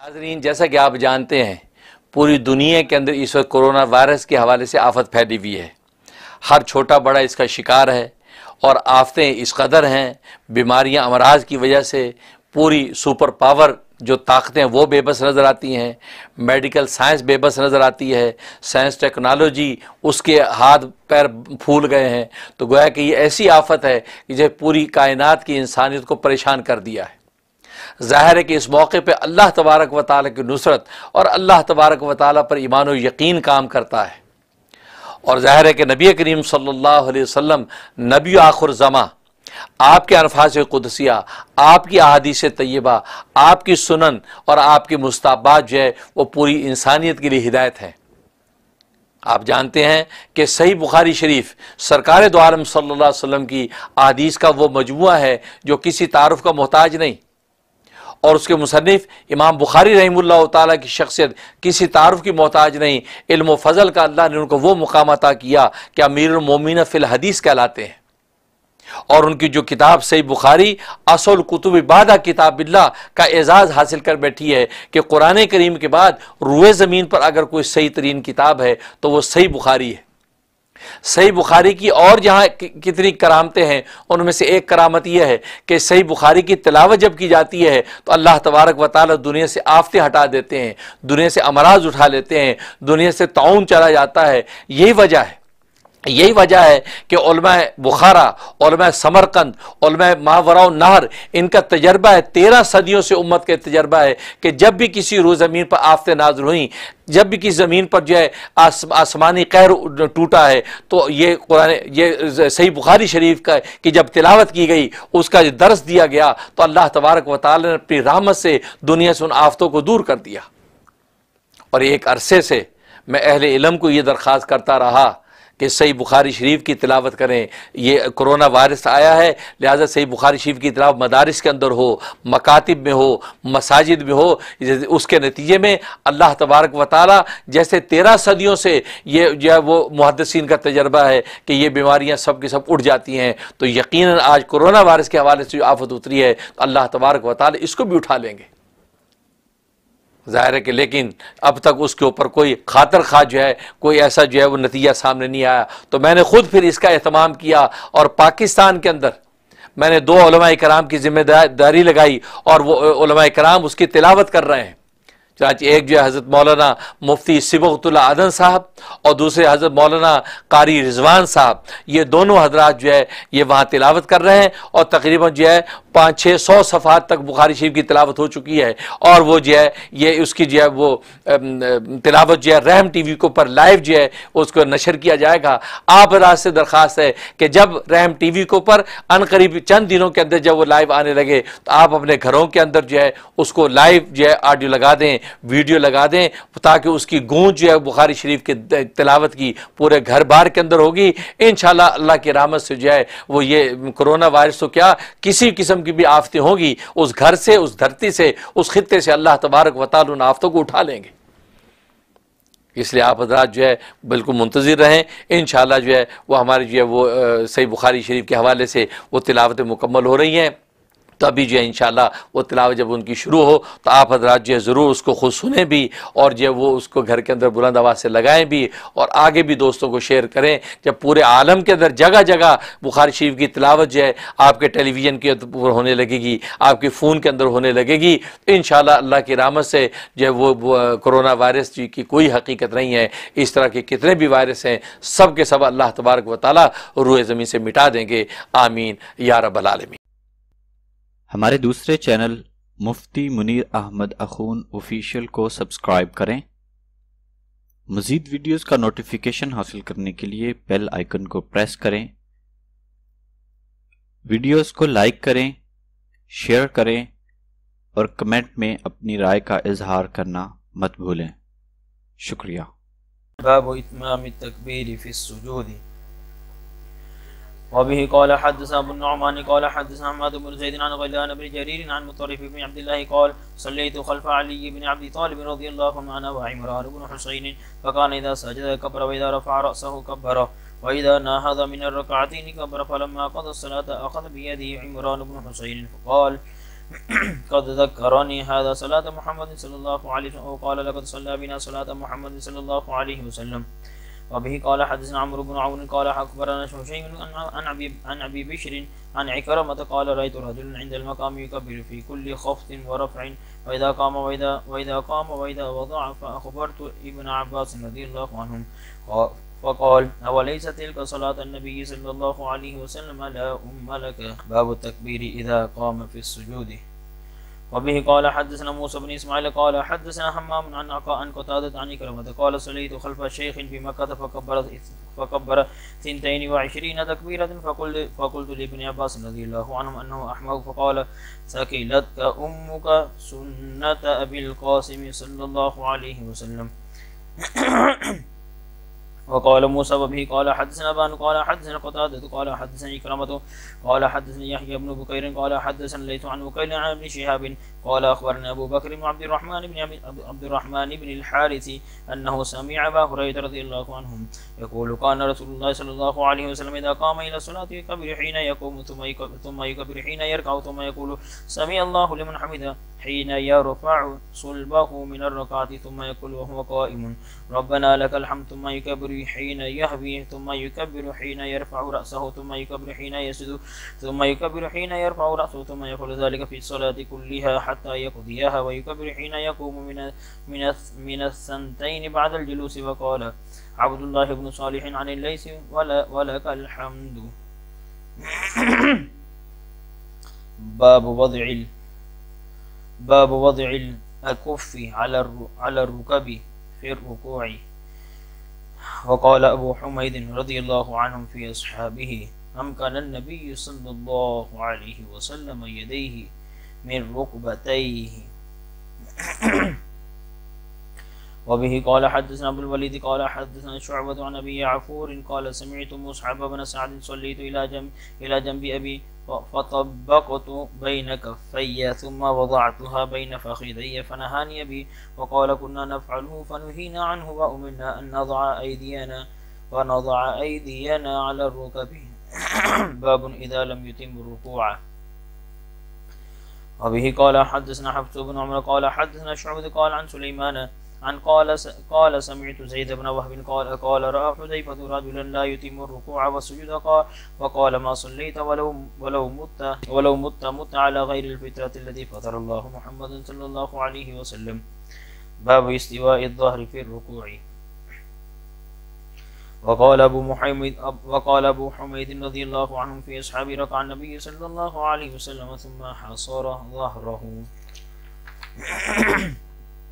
ناظرین، جیسا کہ آپ جانتے ہیں، پوری دنیا کے اندر اس وقت کرونا وائرس کے حوالے سے آفت پھیلی ہوئی ہے۔ ہر چھوٹا بڑا اس کا شکار ہے اور آفتیں اس قدر ہیں، بیماریاں امراض کی وجہ سے پوری super power جو طاقتیں وہ بے بس نظر آتی ہیں، medical science بے بس نظر آتی ہے، science technology اس کے ہاتھ پیر پھول گئے ہیں۔ تو گویا کہ یہ ایسی آفت ہے کہ جو پوری کائنات کی انسانیت کو پریشان کر دیا ہے۔ ظاہر ہے کہ اس موقع پہ اللہ تبارک و تعالیٰ کی نصرت اور اللہ تبارک و تعالیٰ پر ایمان و یقین کام کرتا ہے۔ اور ظاہر ہے کہ نبی کریم صلی اللہ علیہ وسلم، نبی آخر زماں، آپ کے الفاظ قدسیہ، آپ کی احادیث طیبہ، آپ کی سنن اور آپ کی مستحبات جو ہے، وہ پوری انسانیت کے لیے ہدایت ہیں آپ جانتے ہیں کہ صحیح بخاری شریف سرکار دو عالم صلی اللہ علیہ وسلم کی احادیث کا وہ مجموعہ ہے جو کسی تعارف کا محتاج نہیں۔ اور اس کے مصنف امام بخاری رحم اللہ تعالیٰ کی شخصیت کسی تعارف کی محتاج نہیں، علم و فضل کا اللہ نے ان کو وہ مقام عطا کیا کہ امیر المومنین فی الحدیث کہلاتے ہیں۔ اور ان کی جو کتاب صحیح بخاری اصح الکتب بعد کتاب اللہ کا اعزاز حاصل کر بیٹھی ہے کہ قرآن کریم کے بعد روئے زمین پر اگر کوئی صحیح ترین کتاب ہے تو وہ صحیح بخاری ہے۔ صحیح بخاری کی اور جہاں کتنی کرامتیں ہیں، ان میں سے ایک کرامت یہ ہے کہ صحیح بخاری کی تلاوت جب کی جاتی ہے تو اللہ تبارک و تعالی دنیا سے آفتیں ہٹا دیتے ہیں، دنیا سے امراض اٹھا لیتے ہیں، دنیا سے طاعون چلا جاتا ہے، یہی وجہ ہے۔ یہی وجہ ہے کہ علماء بخارا، علماء سمرقند علماء ماوراء النہر ان کا تجربہ ہے، تیرہ صدیوں سے امت کا تجربہ ہے کہ جب بھی کسی روئے زمین پر آفتیں نازل ہوئیں، جب بھی کسی زمین پر جو ہے آس، آسمانی قہر ٹوٹا ہے، تو یہ قرآن، یہ صحیح بخاری شریف کا ہے کہ جب تلاوت کی گئی، اس کا درس دیا گیا، تو اللہ تبارک و تعالی نے اپنی رحمت سے دنیا سے ان آفتوں کو دور کر دیا۔ اور ایک عرصے سے میں اہل علم کو یہ درخواست کرتا رہا کہ صحیح بخاری شریف کی تلاوت کریں۔ یہ کرونا وائرس آیا ہے، لہٰذا صحیح بخاری شریف کی تلاوت مدارس کے اندر ہو، مکاتب میں ہو، مساجد میں ہو، اس کے نتیجے میں اللہ تبارک و تعالی جیسے تیرہ صدیوں سے یہ جو ہے وہ محدثین کا تجربہ ہے کہ یہ بیماریاں سب کے سب اٹھ جاتی ہیں۔ تو یقیناً آج کرونا وائرس کے حوالے سے جو آفت اتری ہے، تو اللہ تبارک و تعالی اس کو بھی اٹھا لیں گے۔ ظاہر ہے کہ لیکن اب تک اس کے اوپر کوئی خاطر خواہ جو ہے، کوئی ایسا جو ہے وہ نتیجہ سامنے نہیں آیا۔ تو میں نے خود پھر اس کا اہتمام کیا اور پاکستان کے اندر میں نے دو علماء کرام کی ذمہ داری لگائی اور وہ علماء کرام اس کی تلاوت کر رہے ہیں۔ چنانچہ ایک جو ہے حضرت مولانا مفتی صبغت اللہ عدن صاحب اور دوسرے حضرت مولانا قاری رضوان صاحب، یہ دونوں حضرات جو ہے یہ وہاں تلاوت کر رہے ہیں اور تقریباً جو ہے پانچ چھ سو صفحات تک بخاری شریف کی تلاوت ہو چکی ہے اور وہ جو ہے یہ اس کی جو ہے وہ تلاوت جو ہے رحم ٹی وی کے اوپر live جو ہے اس کو نشر کیا جائے گا۔ آپ حضرات سے درخواست ہے کہ جب رحم ٹی وی کے اوپر عنقریب چند دنوں کے اندر جب وہ live آنے لگے تو آپ اپنے گھروں کے اندر جو ہے اس کو live جو ہے audio لگا دیں۔ ویڈیو لگا دیں تاکہ اس کی گونج جو ہے بخاری شریف کے تلاوت کی پورے گھر بار کے اندر ہوگی۔ انشاءاللہ اللہ کی رحمت سے جو ہے وہ یہ کرونا وائرس تو کیا کسی قسم کی بھی آفتیں ہوں گی اس گھر سے، اس دھرتی سے، اس خطے سے اللہ تبارک و تعالی ان آفتوں کو اٹھا لیں گے۔ اس لیے آپ حضرات جو ہے بالکل منتظر رہیں۔ انشاءاللہ جو ہے وہ ہماری جو ہے وہ صحیح بخاری شریف کے حوالے سے وہ تلاوتیں مکمل ہو رہی ہیں۔ تبھی جو ہے انشاءاللہ وہ تلاوت جب ان کی شروع ہو تو آپ حضرات جو ہے ضرور اس کو خود سنیں بھی اور جو ہے وہ اس کو گھر کے اندر بلند آواز سے لگائیں بھی اور آگے بھی دوستوں کو share کریں جب پورے عالم کے اندر جگہ جگہ بخاری شریف کی تلاوت جو ہے آپ کے ٹیلی ویژن کے اوپر ہونے لگے گی، آپ کے فون کے اندر ہونے لگے گی، تو انشاءاللہ اللہ کی رحمت سے جو ہے وہ کرونا وائرس جی کی کوئی حقیقت نہیں ہے۔ اس طرح کے کتنے بھی وائرس ہیں، سب کے سب اللہ تبارک و تعالی روئے زمین سے مٹا دیں گے۔ آمین۔ یا رب العالمین۔ ہمارے دوسرے channel مفتی منیر احمد اخون Official کو subscribe کریں۔ مزید videos کا notification حاصل کرنے کے لیے bell icon کو press کریں۔ ویڈیوز کو لائک کریں شیئر کریں اور کمنٹ میں اپنی رائے کا اظہار کرنا مت بھولیں۔ شکریہ۔ باب اتمام التکبیر فی السجودی وبه قال حدثنا ابو النعمان قال حدثنا احمد بن زيد عن غيلان بن جرير عن مطرف بن عبد الله قال صليت خلف علي بن عبد طالب رضي الله عنه وعمران بن حسين فكان اذا سجد كبر واذا رفع راسه كبر واذا نهض من الركعتين كبر فلما قضى الصلاه اخذ بيده عمران بن حسين فقال قد ذكرني هذا صلاة محمد صلى الله عليه وسلم وقال لقد صلى بنا صلاة محمد صلى الله عليه وسلم وبه قال حدثنا عمرو بن عون قال أخبرنا أبي عن أبي بشر عن عكرمة قال رأيت رجلا عند المقام يكبر في كل خفض ورفع. وإذا قام وإذا وإذا قام وإذا وضع فأخبرت ابن عباس رضي الله عنهم. فقال أوليس تلك صلاة النبي صلى الله عليه وسلم؟ لا أم لك. باب التكبير إذا قام في السجود. وبه قال حدثنا موسى بن اسماعيل قال حدثنا حمام عن عقاء عن قتادة عن كرمة قال صليت خلف شيخ في مكة فكبر فكبر ثنتين وعشرين تكبيرة فقلت فقلت لابن عباس رضي الله عنهم أنه أحمق فقال ثكلتك أمك سنة أبي القاسم صلى الله عليه وسلم. وقال موسى وبه قال حدثنا بان قال حدثنا قتادة قال حدثني كرامة قال حدثني يحيى بن بكير قال حدثنا ليت عن بكير عن ابن شهاب قال أخبرنا أبو بكر بن عبد الرحمن بن عبد الرحمن بن الحارث أنه سمع أبا هريرة رضي الله عنهم يقول كان رسول الله صلى الله عليه وسلم إذا قام إلى الصلاة يكبر حين يقوم ثم يكبر حين يركع ثم يقول سمع الله لمن حمده. حين يرفع صلبه من الركعة ثم يقول وهو قائم ربنا لك الحمد ثم يكبر حين يهوي ثم يكبر حين يرفع رأسه ثم يكبر حين يسجد ثم يكبر حين يرفع رأسه ثم يقول ذلك في الصلاة كلها حتى يقضيها ويكبر حين يقوم من من من الثنتين بعد الجلوس. وقال عبد الله بن صالح عن الليث ولا ولك الحمد. باب وضع باب وضع الكف على على الركب في الركوع. وقال أبو حميد رضي الله عنهم في أصحابه أمكن النبي صلى الله عليه وسلم يديه من ركبتيه؟ وبه قال حدثنا ابو الوليد قال حدثنا شعبة عن أبي عفور قال سمعت مصعب بن سعد صليت إلى جنب إلى جنب أبي فطبقت بين كفي ثم وضعتها بين فخذي فنهاني بي وقال كنا نفعله فنهينا عنه وأمرنا أن نضع أيدينا ونضع أيدينا على الركب. باب إذا لم يتم الركوع. وبه قال حدثنا حفص بن عمر قال حدثنا شعبد قال عن سليمان عن قال قال سمعت زيد بن وهب قال قال رأى حذيفة رجلا لا يتم الركوع والسجود قال وقال ما صليت ولو ولو مت ولو مت مت على غير الفترة التي فطر الله محمد صلى الله عليه وسلم. باب استواء الظهر في الركوع. وقال أبو محمد وقال أبو حميد رضي الله عنه في أصحاب ركع النبي صلى الله عليه وسلم ثم حصر ظهره.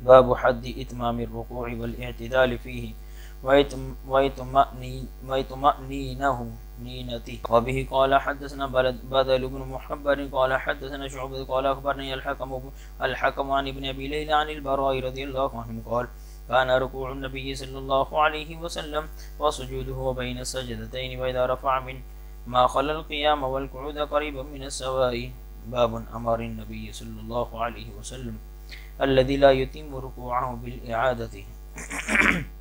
باب حد إتمام الركوع والاعتدال فيه. ويطمئنينه نينته. وبه قال حدثنا بدل بن محبر قال حدثنا شعبة قال أخبرني الحكم الحكم عن ابن أبي ليلى عن البراء رضي الله عنه قال كان ركوع النبي صلى الله عليه وسلم وسجوده بين السجدتين وإذا رفع من ما خلى القيام والقعود قريبا من السواء. باب أمر النبي صلى الله عليه وسلم. الذي لا يتم ركوعه بالإعادة.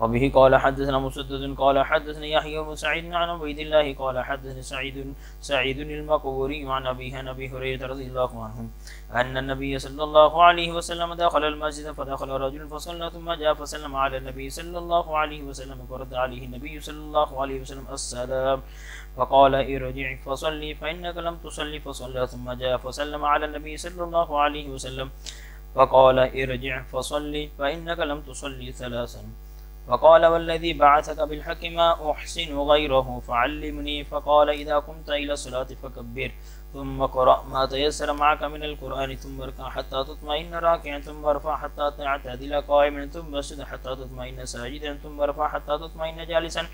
وبه قال حدثنا مسدد قال حدثني يحيى بن سعيد عن عبيد الله قال حدثني سعيد سعيد المقبوري عن أبيه عن أبي هريرة رضي الله عنه أن النبي صلى الله عليه وسلم دخل المسجد فدخل رجل فصلى ثم جاء فسلم على النبي صلى الله عليه وسلم فرد عليه النبي صلى الله عليه وسلم السلام. فقال ارجع فصلي فإنك لم تصلي فصلى ثم جاء فسلم على النبي صلى الله عليه وسلم. فقال ارجع فصلي فإنك لم تصلي ثلاثا. فقال والذي بعثك بالحق ما أحسن غيره فعلمني. فقال إذا قمت إلى الصلاة فكبر ثم قرأ ما تيسر معك من القرآن ثم اركع حتى تطمئن راكعا ثم ارفع حتى تعتدل قائما ثم اسجد حتى تطمئن ساجدا ثم ارفع حتى تطمئن جالسا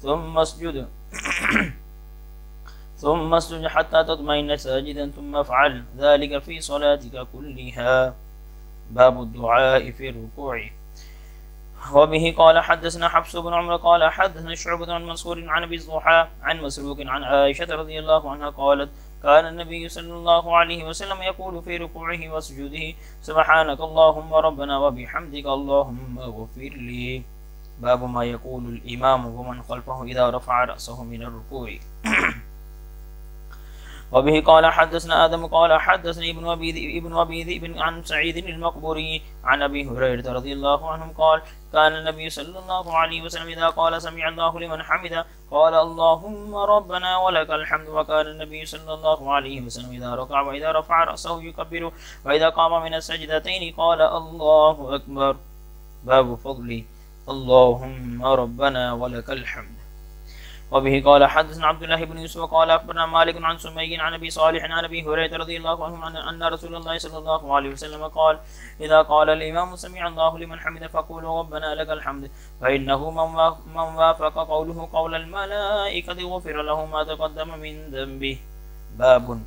ثم اسجد. ثم اسجد حتى تطمئن ساجدا ثم افعل ذلك في صلاتك كلها. باب الدعاء في الركوع. وبه قال حدثنا حفص بن عمر قال حدثنا شعبة عن منصور عن أبي الضحى عن مسروق عن عائشة رضي الله عنها قالت كان النبي صلى الله عليه وسلم يقول في ركوعه وسجوده سبحانك اللهم ربنا وبحمدك اللهم اغفر لي. باب ما يقول الإمام ومن خلفه إذا رفع رأسه من الركوع. وبه قال حدثنا آدم قال حدثني ابن أبي ابن أبي ذئب عن سعيد المقبوري عن أبي هريرة رضي الله عنه قال كان النبي صلى الله عليه وسلم إذا قال سمع الله لمن حمده قال اللهم ربنا ولك الحمد. وكان النبي صلى الله عليه وسلم إذا ركع وإذا رفع رأسه يكبر وإذا قام من السجدتين قال الله أكبر. باب فضل اللهم ربنا ولك الحمد. وبه قال حدثنا عبد الله بن يوسف قال أخبرنا مالك عن سمي عن أبي صالح عن أبي هريرة رضي الله عنه عن أن رسول الله صلى الله عليه وسلم قال إذا قال الإمام سمع الله لمن حمد فقولوا ربنا لك الحمد فإنه من وافق قوله قول الملائكة غفر له ما تقدم من ذنبه. باب.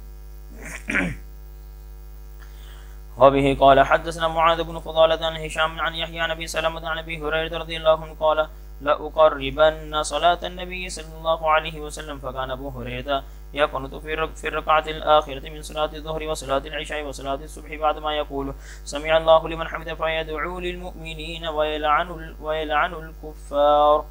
وبه قال حدثنا معاذ بن فضالة عن هشام عن يحيى عن أبي سلمة عن أبي هريرة رضي الله عنه قال لأقربن صلاة النبي صلى الله عليه وسلم فكان أبو هريرة يقنط في الركعة الآخرة من صلاة الظهر وصلاة العشاء وصلاة الصبح بعد ما يقول سمع الله لمن حمده فيدعو للمؤمنين ويلعن, ويلعن الكفار.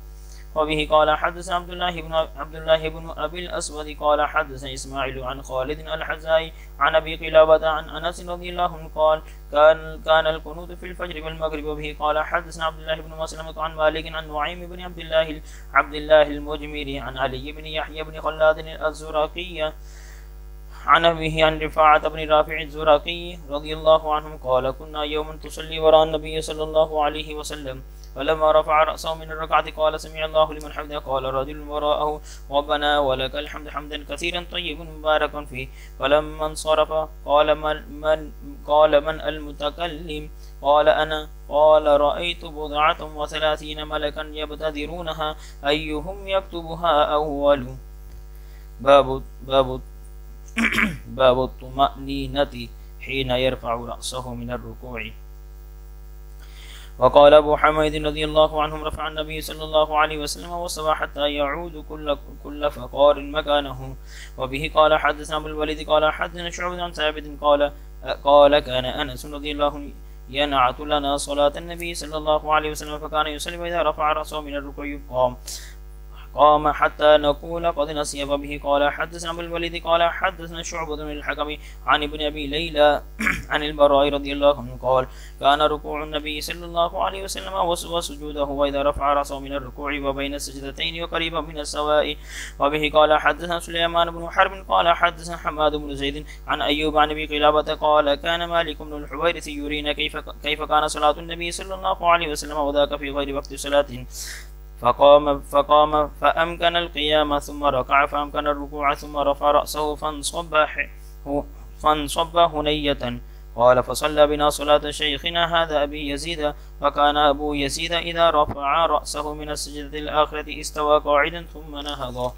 وبه قال حدث عبد الله بن عبد الله بن ابي الاسود قال حدث اسماعيل عن خالد الحزائي عن ابي قلابة عن انس رضي الله عنه قال، كان كان القنوت في الفجر والمغرب. وبه قال حدثنا عبد الله بن مسلمة عن مالك عن نعيم بن عبد الله عبد الله المجمري عن علي بن يحيى بن خلاد الزرقي عن أبيه عن رفاعة بن رافع الزرقي رضي الله عنه قال، كنا يوما تصلي وراء النبي صلى الله عليه وسلم. فلما رفع رأسه من الركعة قال سمع الله لمن حمده قال رجل وراءه ربنا ولك الحمد حمدا كثيرا طيبا مباركا فيه. فلما انصرف قال من, من قال من المتكلم؟ قال أنا. قال رأيت بضعة وثلاثين ملكا يبتدرونها أيهم يكتبها أول؟ باب باب باب الطمأنينة حين يرفع رأسه من الركوع. وقال أبو حميد رضي الله عنهم رفع النبي صلى الله عليه وسلم وصبا حتى يعود كل كل فقار مكانه. وبه قال حدثنا أبو الوليد قال حدثنا شعبة عن ثابت قال قال كان أنس رضي الله ينعت لنا صلاة النبي صلى الله عليه وسلم فكان يسلم إذا رفع رأسه من الركوع قام قام حتى نقول قد نسي به. قال حدثنا أبو الوليد قال حدثنا شعبة بن الحكم عن ابن أبي ليلى عن البراء رضي الله عنه قال كان ركوع النبي صلى الله عليه وسلم وسجوده وإذا رفع رأسه من الركوع وبين السجدتين وقريبا من السواء وبه. قال حدثنا سليمان بن حرب قال حدثنا حماد بن زيد عن أيوب عن أبي قلابة قال كان مالك بن الحويرث يرينا كيف كيف كان صلاة النبي صلى الله عليه وسلم وذاك في غير وقت صلاة. فقام فقام فأمكن القيام ثم ركع فأمكن الركوع ثم رفع رأسه فانصب فانصب هنية. قال فصلى بنا صلاة شيخنا هذا أبي يزيد وكان أبو يزيد إذا رفع رأسه من السجدة الآخرة استوى قاعدا ثم نهض.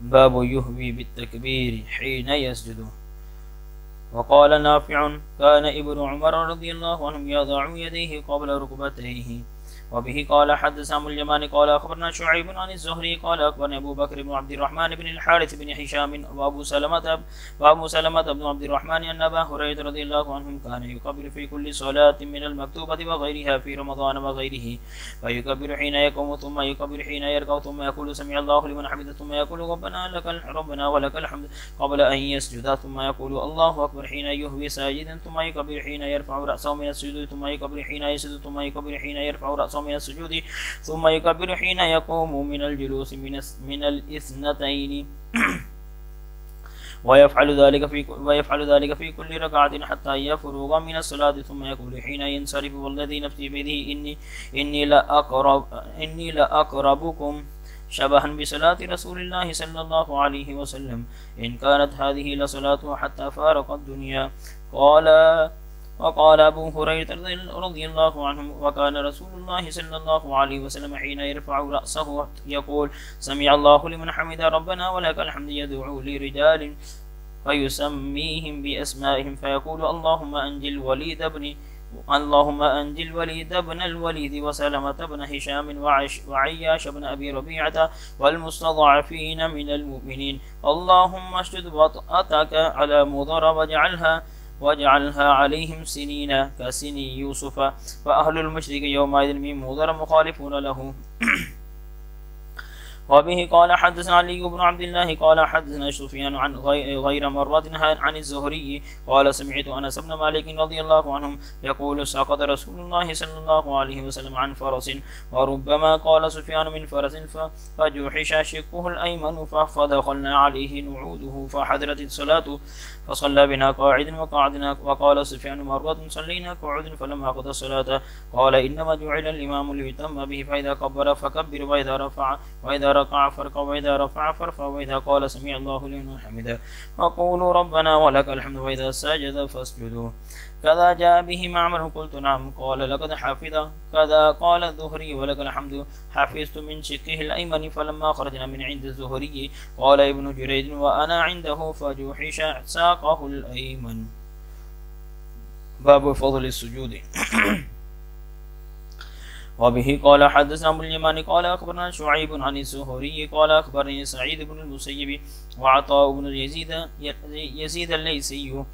باب يهوي بالتكبير حين يسجد. وقال نافع كان ابن عمر رضي الله عنه يضع يديه قبل ركبتيه. وبه قال حدث عن اليمان قال أخبرنا شعيب عن الزهري قال أخبرنا أبو بكر بن عبد الرحمن بن الحارث بن هشام وأبو سلمة وأبو سلمة بن عبد الرحمن أن أبا هريرة رضي الله عنهم كان يكبر في كل صلاة من المكتوبة وغيرها في رمضان وغيره. فيكبر حين يقوم ثم يكبر حين يركع ثم يقول سمع الله لمن حمده ثم يقول ربنا لك ربنا ولك الحمد قبل أن يسجد ثم يقول الله أكبر حين يهوي ساجدا ثم يكبر حين يرفع رأسه من السجود ثم يكبر حين يسجد ثم يكبر حين يرفع رأسه من السجود ثم يكبر حين يقوم من الجلوس من من الاثنتين. ويفعل ذلك في ويفعل ذلك في كل ركعة حتى يفرغ من الصلاة ثم يقول حين ينصرف. والذي نفسي بيده إني إني لأقرب إني لأقربكم شبها بصلاة رسول الله صلى الله عليه وسلم. إن كانت هذه لصلاته حتى فارق الدنيا. قال وقال أبو هريرة رضي الله عنه وكان رسول الله صلى الله عليه وسلم حين يرفع رأسه يقول سمع الله لمن حمد ربنا ولك الحمد يدعو لرجال فيسميهم بأسمائهم فيقول اللهم أنجل الوليد بن اللهم أنجل الوليد بن الوليد وسلمة بن هشام وعياش بن أبي ربيعة والمستضعفين من المؤمنين اللهم اشدد وطأتك على مضر واجعلها واجعلها عليهم سنين كسني يوسف. فأهل المشرك يومئذ من مخالفون له. وبه قال حدثنا علي بن عبد الله قال حدثنا سفيان عن غير مرة عن الزهري قال سمعت أنس بن مالك رضي الله عنهم يقول سقط رسول الله صلى الله عليه وسلم عن فرس وربما قال سفيان من فرس فجوحش شقه الأيمن فدخلنا عليه نعوده فحضرت الصلاة. فصلى بنا قاعد وقعدنا وقال سفيان مرة صلينا قعود فلما قضى الصلاة قال إنما جعل الإمام ليتم به فإذا كبر فكبر وإذا رفع وإذا ركع فركع وإذا رفع فرفع وإذا قال سمع الله لمن حمده. وقولوا ربنا ولك الحمد وإذا سجد فاسجدوا. كذا جاء به معمر قلت نعم. قال، لقد حفظ كذا قال الزهري، ولك الحمد. حفظت من شقه الأيمن، فلما خرجنا من عند الزهري، قال ابن جريد وأنا عنده فجوحش ساقه الأيمن. باب فضل السجود. وبه قال، حدثنا ابو اليمان. قال اخبرنا شعيب عن الزهري. قال اخبرني سعيد بن المسيب وعطاء بن يزيد يزيد الليثي.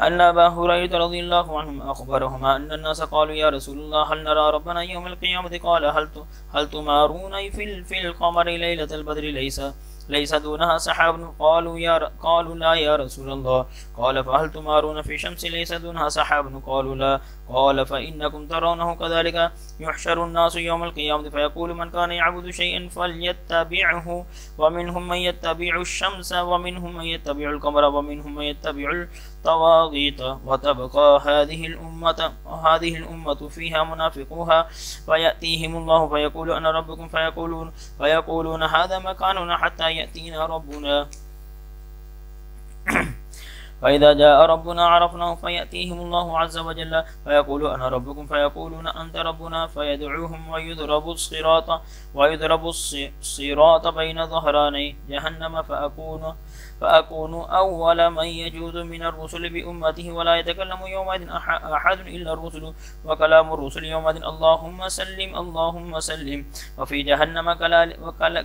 أن أبا هريرة رضي الله عنهم أخبرهما أن الناس قالوا يا رسول الله هل نرى ربنا يوم القيامة؟ قال هل هل تمارون في في القمر ليلة البدر ليس ليس دونها سحاب؟ قالوا يا قالوا لا يا رسول الله. قال فهل تمارون في شمس ليس دونها سحاب؟ قالوا لا. قال فإنكم ترونه كذلك يحشر الناس يوم القيامة فيقول من كان يعبد شيئا فليتبعه ومنهم من يتبع الشمس ومنهم من يتبع القمر ومنهم من يتبع الطواغيت وتبقى هذه الأمة وهذه الأمة فيها منافقوها فيأتيهم الله فيقول أنا ربكم فيقولون فيقولون هذا مكاننا حتى يأتينا ربنا. فإذا جاء ربنا عرفناه فيأتيهم الله عز وجل فيقول أنا ربكم فيقولون أنت ربنا فيدعوهم ويضرب الصراط ويضرب الصراط بين ظهراني جهنم فأكون فأكون أول من يجوز من الرسل بأمته ولا يتكلم يومئذ أحد إلا الرسل وكلام الرسل يومئذ اللهم سلم اللهم سلم. وفي جهنم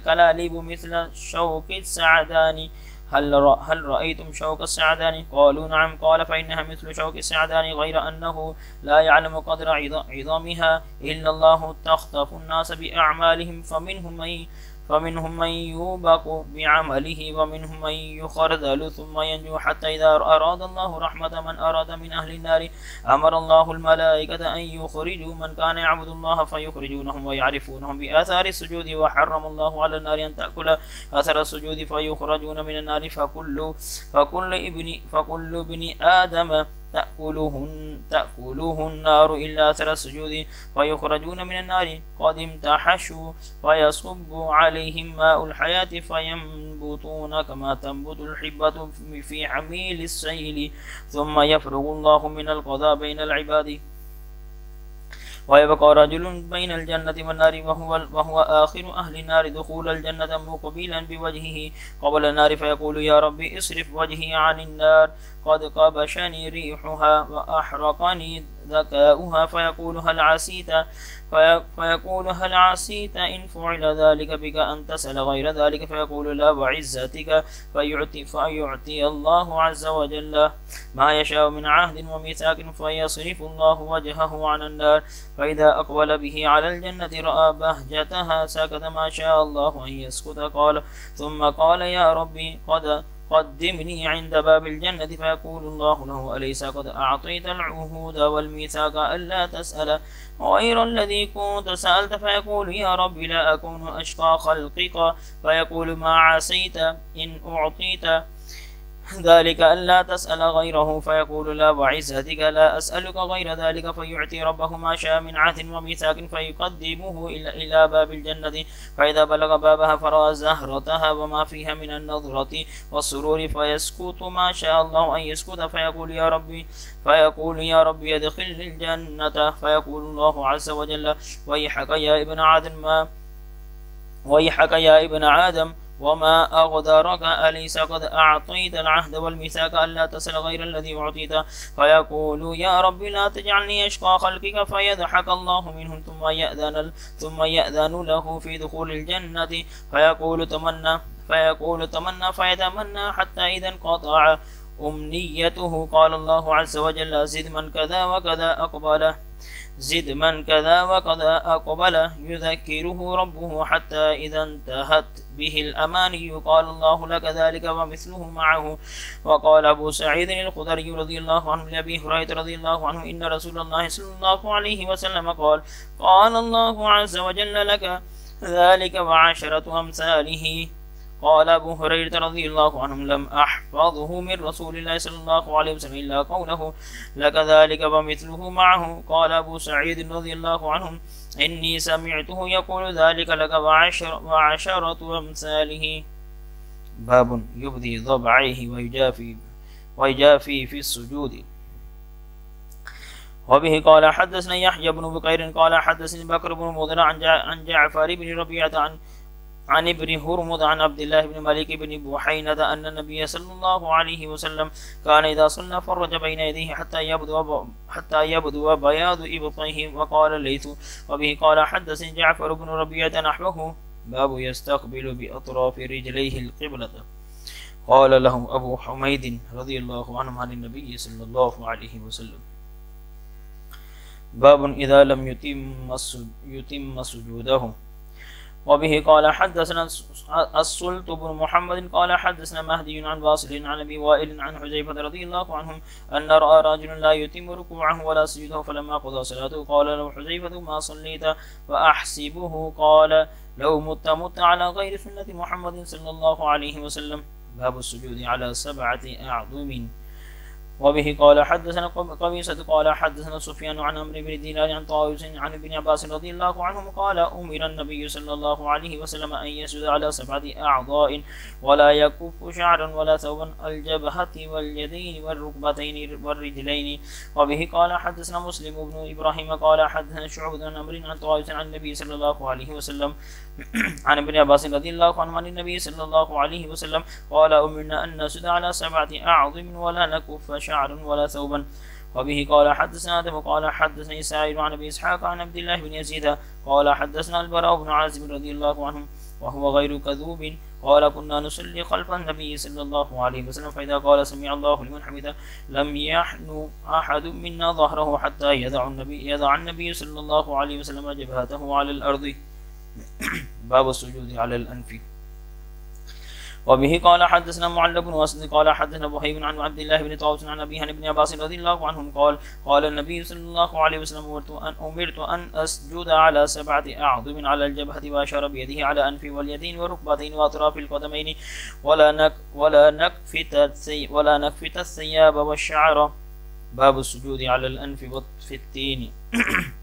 كلاليب مثل شوك السعدان. هل, هل رأيتم شوك السعدان؟ قالوا نعم. قال فإنها مثل شوك السعدان غير أنه لا يعلم قدر عظامها إلا الله. تخطف الناس بأعمالهم فمنهم من فمنهم من يوبق بعمله ومنهم من يخرذل ثم ينجو حتى إذا أراد الله رحمة من أراد من أهل النار. أمر الله الملائكة أن يخرجوا من كان يعبد الله فيخرجونهم ويعرفونهم بآثار السجود وحرم الله على النار أن تأكل أثر السجود فيخرجون من النار. فكل فكل ابن فكل ابن آدم تأكلهن تأكله النار إلا أثر السجود. فيخرجون من النار قد امتحشوا فيصب عليهم ماء الحياة فينبتون كما تنبت الحبة في حميل السيل. ثم يفرغ الله من القضاء بين العباد. ويبقى رجل بين الجنة والنار وهو, وهو آخر أهل النار دخول الجنة مقبلا بوجهه قبل النار فيقول يا ربي اصرف وجهي عن النار قد قبشني ريحها وأحرقني ذكاؤها فيقول هل عسيت؟ فيقول هل عسيت إن فعل ذلك بك أن تسأل غير ذلك؟ فيقول لا وعزتك فيعطي, فيعطي الله عز وجل ما يشاء من عهد وميثاق فيصرف الله وجهه عن النار. فإذا أقبل به على الجنة رأى بهجتها سكت ما شاء الله أن يسكت. قال ثم قال يا ربي قد قدمني عند باب الجنة فيقول الله له أليس قد أعطيت العهود والميثاق ألا تسأل؟ غير الذي كنت سألت فيقول يا رب لا أكون أشقى خلقك. فيقول ما عسيت إن أعطيت؟ ذلك ألا تسأل غيره فيقول لا وعزتك لا أسألك غير ذلك فيعطي ربه ما شاء من عهد وميثاق فيقدمه إلى, باب الجنة. فإذا بلغ بابها فرأى زهرتها وما فيها من النظرة والسرور فيسكت ما شاء الله أن يسكت فيقول يا ربي فيقول يا ربي ادخل الجنة. فيقول الله عز وجل ويحك يا ابن عادم ما ويحك يا ابن آدم وما أغدرك أليس قد أعطيت العهد والميثاق ألا تسأل غير الذي أعطيت؟ فيقول يا رب لا تجعلني أشقى خلقك فيضحك الله منهم ثم يأذن ثم يأذن له في دخول الجنة. فيقول تمنى فيقول تمنى فيتمنى حتى إذا انقطع أمنيته. قال الله عز وجل زد من كذا وكذا أقبله. زد من كذا وكذا أقبل يذكره ربه حتى إذا انتهت به الأماني. قال الله لك ذلك ومثله معه. وقال أبو سعيد الخدري رضي الله عنه لأبي هريرة رضي الله عنه إن رسول الله صلى الله عليه وسلم قال قال الله عز وجل لك ذلك وعشرة أمثاله. قال أبو هريرة رضي الله عنه لم أحفظه من رسول الله صلى الله عليه وسلم إلا قوله لك ذلك ومثله معه. قال أبو سعيد رضي الله عنه إني سمعته يقول ذلك لك وعشر وعشرة أمثاله. باب يبدي ضبعيه ويجافي ويجافي في السجود. وبه قال حدثنا يحيى بن بكير قال حدثني بكر بن مضر عن جعفر بن ربيعة عن عن ابن هرمز عن عبد الله بن مالك بن بوحينة أن النبي صلى الله عليه وسلم كان إذا صلى فرج بين يديه حتى يبدو حتى يبدو بياض إبطيه وقال الليث وبه قال حدثني جعفر بن ربيعة نحوه باب يستقبل بأطراف رجليه القبلة. قال له أبو حميد رضي الله عنه عن النبي صلى الله عليه وسلم. باب إذا لم يتم يتم سجوده وبه قال حدثنا السلط بن محمد قال حدثنا مهدي عن واصل عن أبي وائل عن حذيفة رضي الله عنهم أن رأى رجلا لا يتم ركوعه ولا سجوده فلما قضى صلاته قال له حذيفة ما صليت واحسبه قال لو مت مت على غير سنة محمد صلى الله عليه وسلم. باب السجود على سبعة أعظم. وبه قال حدثنا قبيصة قال حدثنا سفيان عن عمرو بن دينار عن طاووس عن ابن عباس رضي الله عنهم قال أمر النبي صلى الله عليه وسلم أن يسجد على سبعة أعضاء ولا يكف شعرا ولا ثوبا الجبهة واليدين والركبتين والرجلين. وبه قال حدثنا مسلم بن إبراهيم قال حدثنا شعبة عن عمرو عن طاووس عن النبي صلى الله عليه وسلم عن ابن عباس رضي الله عنه عن النبي صلى الله عليه وسلم قال أمرنا أن نسجد على سبعة أعظم ولا نكف شعر ولا ثوبا. وبه قال حدثنا آدم قال حدثني سعيد عن أبي إسحاق عن عبد الله بن يزيد قال حدثنا البراء بن عازب رضي الله عنه وهو غير كذوب قال كنا نصلي خلف النبي صلى الله عليه وسلم فإذا قال سمع الله لمن حمده لم يحن أحد منا ظهره حتى يدع النبي يدع النبي صلى الله عليه وسلم جبهته على الأرض. باب السجود على الأنف. وبه قال حدثنا معل بن واسد قال حدثنا بهيب عن عبد الله بن طاووس عن ابي بن عباس رضي الله عنهم قال قال النبي صلى الله عليه وسلم أمرت ان أمرت أن أسجد على سبعة أعظم على الجبهة وأشار بيده على انفي واليدين والركبتين وأطراف القدمين ولا نك ولا نكفت ولا نكفت الثياب والشعر. باب السجود على الأنف وفي التين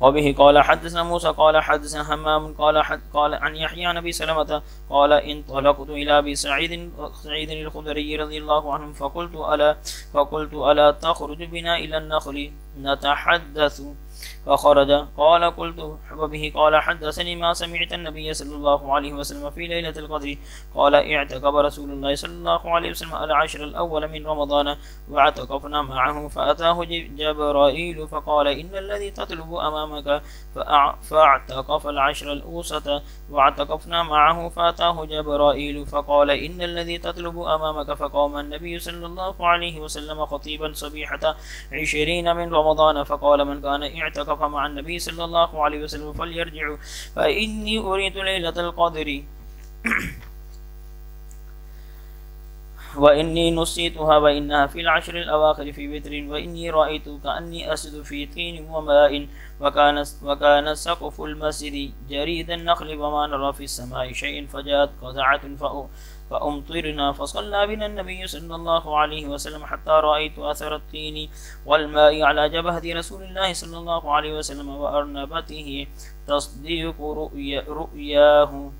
وبه قال حدثنا موسى قال حدثنا همام قال حد قال عن يحيى نبي سلمة قال انطلقت إلى أبي سعيد سعيد الخدري رضي الله عنه فقلت ألا فقلت ألا تخرج بنا إلى النخل نتحدث. فخرج. قال قلت وبه قال حدثني ما سمعت النبي صلى الله عليه وسلم في ليلة القدر. قال اعتكف رسول الله صلى الله عليه وسلم العشر الأول من رمضان واعتكفنا معه فأتاه جبرائيل فقال إن الذي تطلب أمامك فاعتكف العشر الأوسط واعتكفنا معه فأتاه جبرائيل فقال إن الذي تطلب أمامك فقام النبي صلى الله عليه وسلم خطيبا صبيحة عشرين من رمضان فقال من كان اعتكف مع النبي صلى الله عليه وسلم فليرجع فإني أريد ليلة القدر. وإني نسيتها وإنها في العشر الأواخر في وتر وإني رأيت كأني أسد في طين وماء وكان وكان سقف المسجد جريد النخل وما نرى في السماء شيء فجاءت قزعة فأمطرنا فصلى بنا النبي صلى الله عليه وسلم حتى رأيت أثر الطين والماء على جبهة رسول الله صلى الله عليه وسلم وأرنبته تصديق رؤيا رؤياه.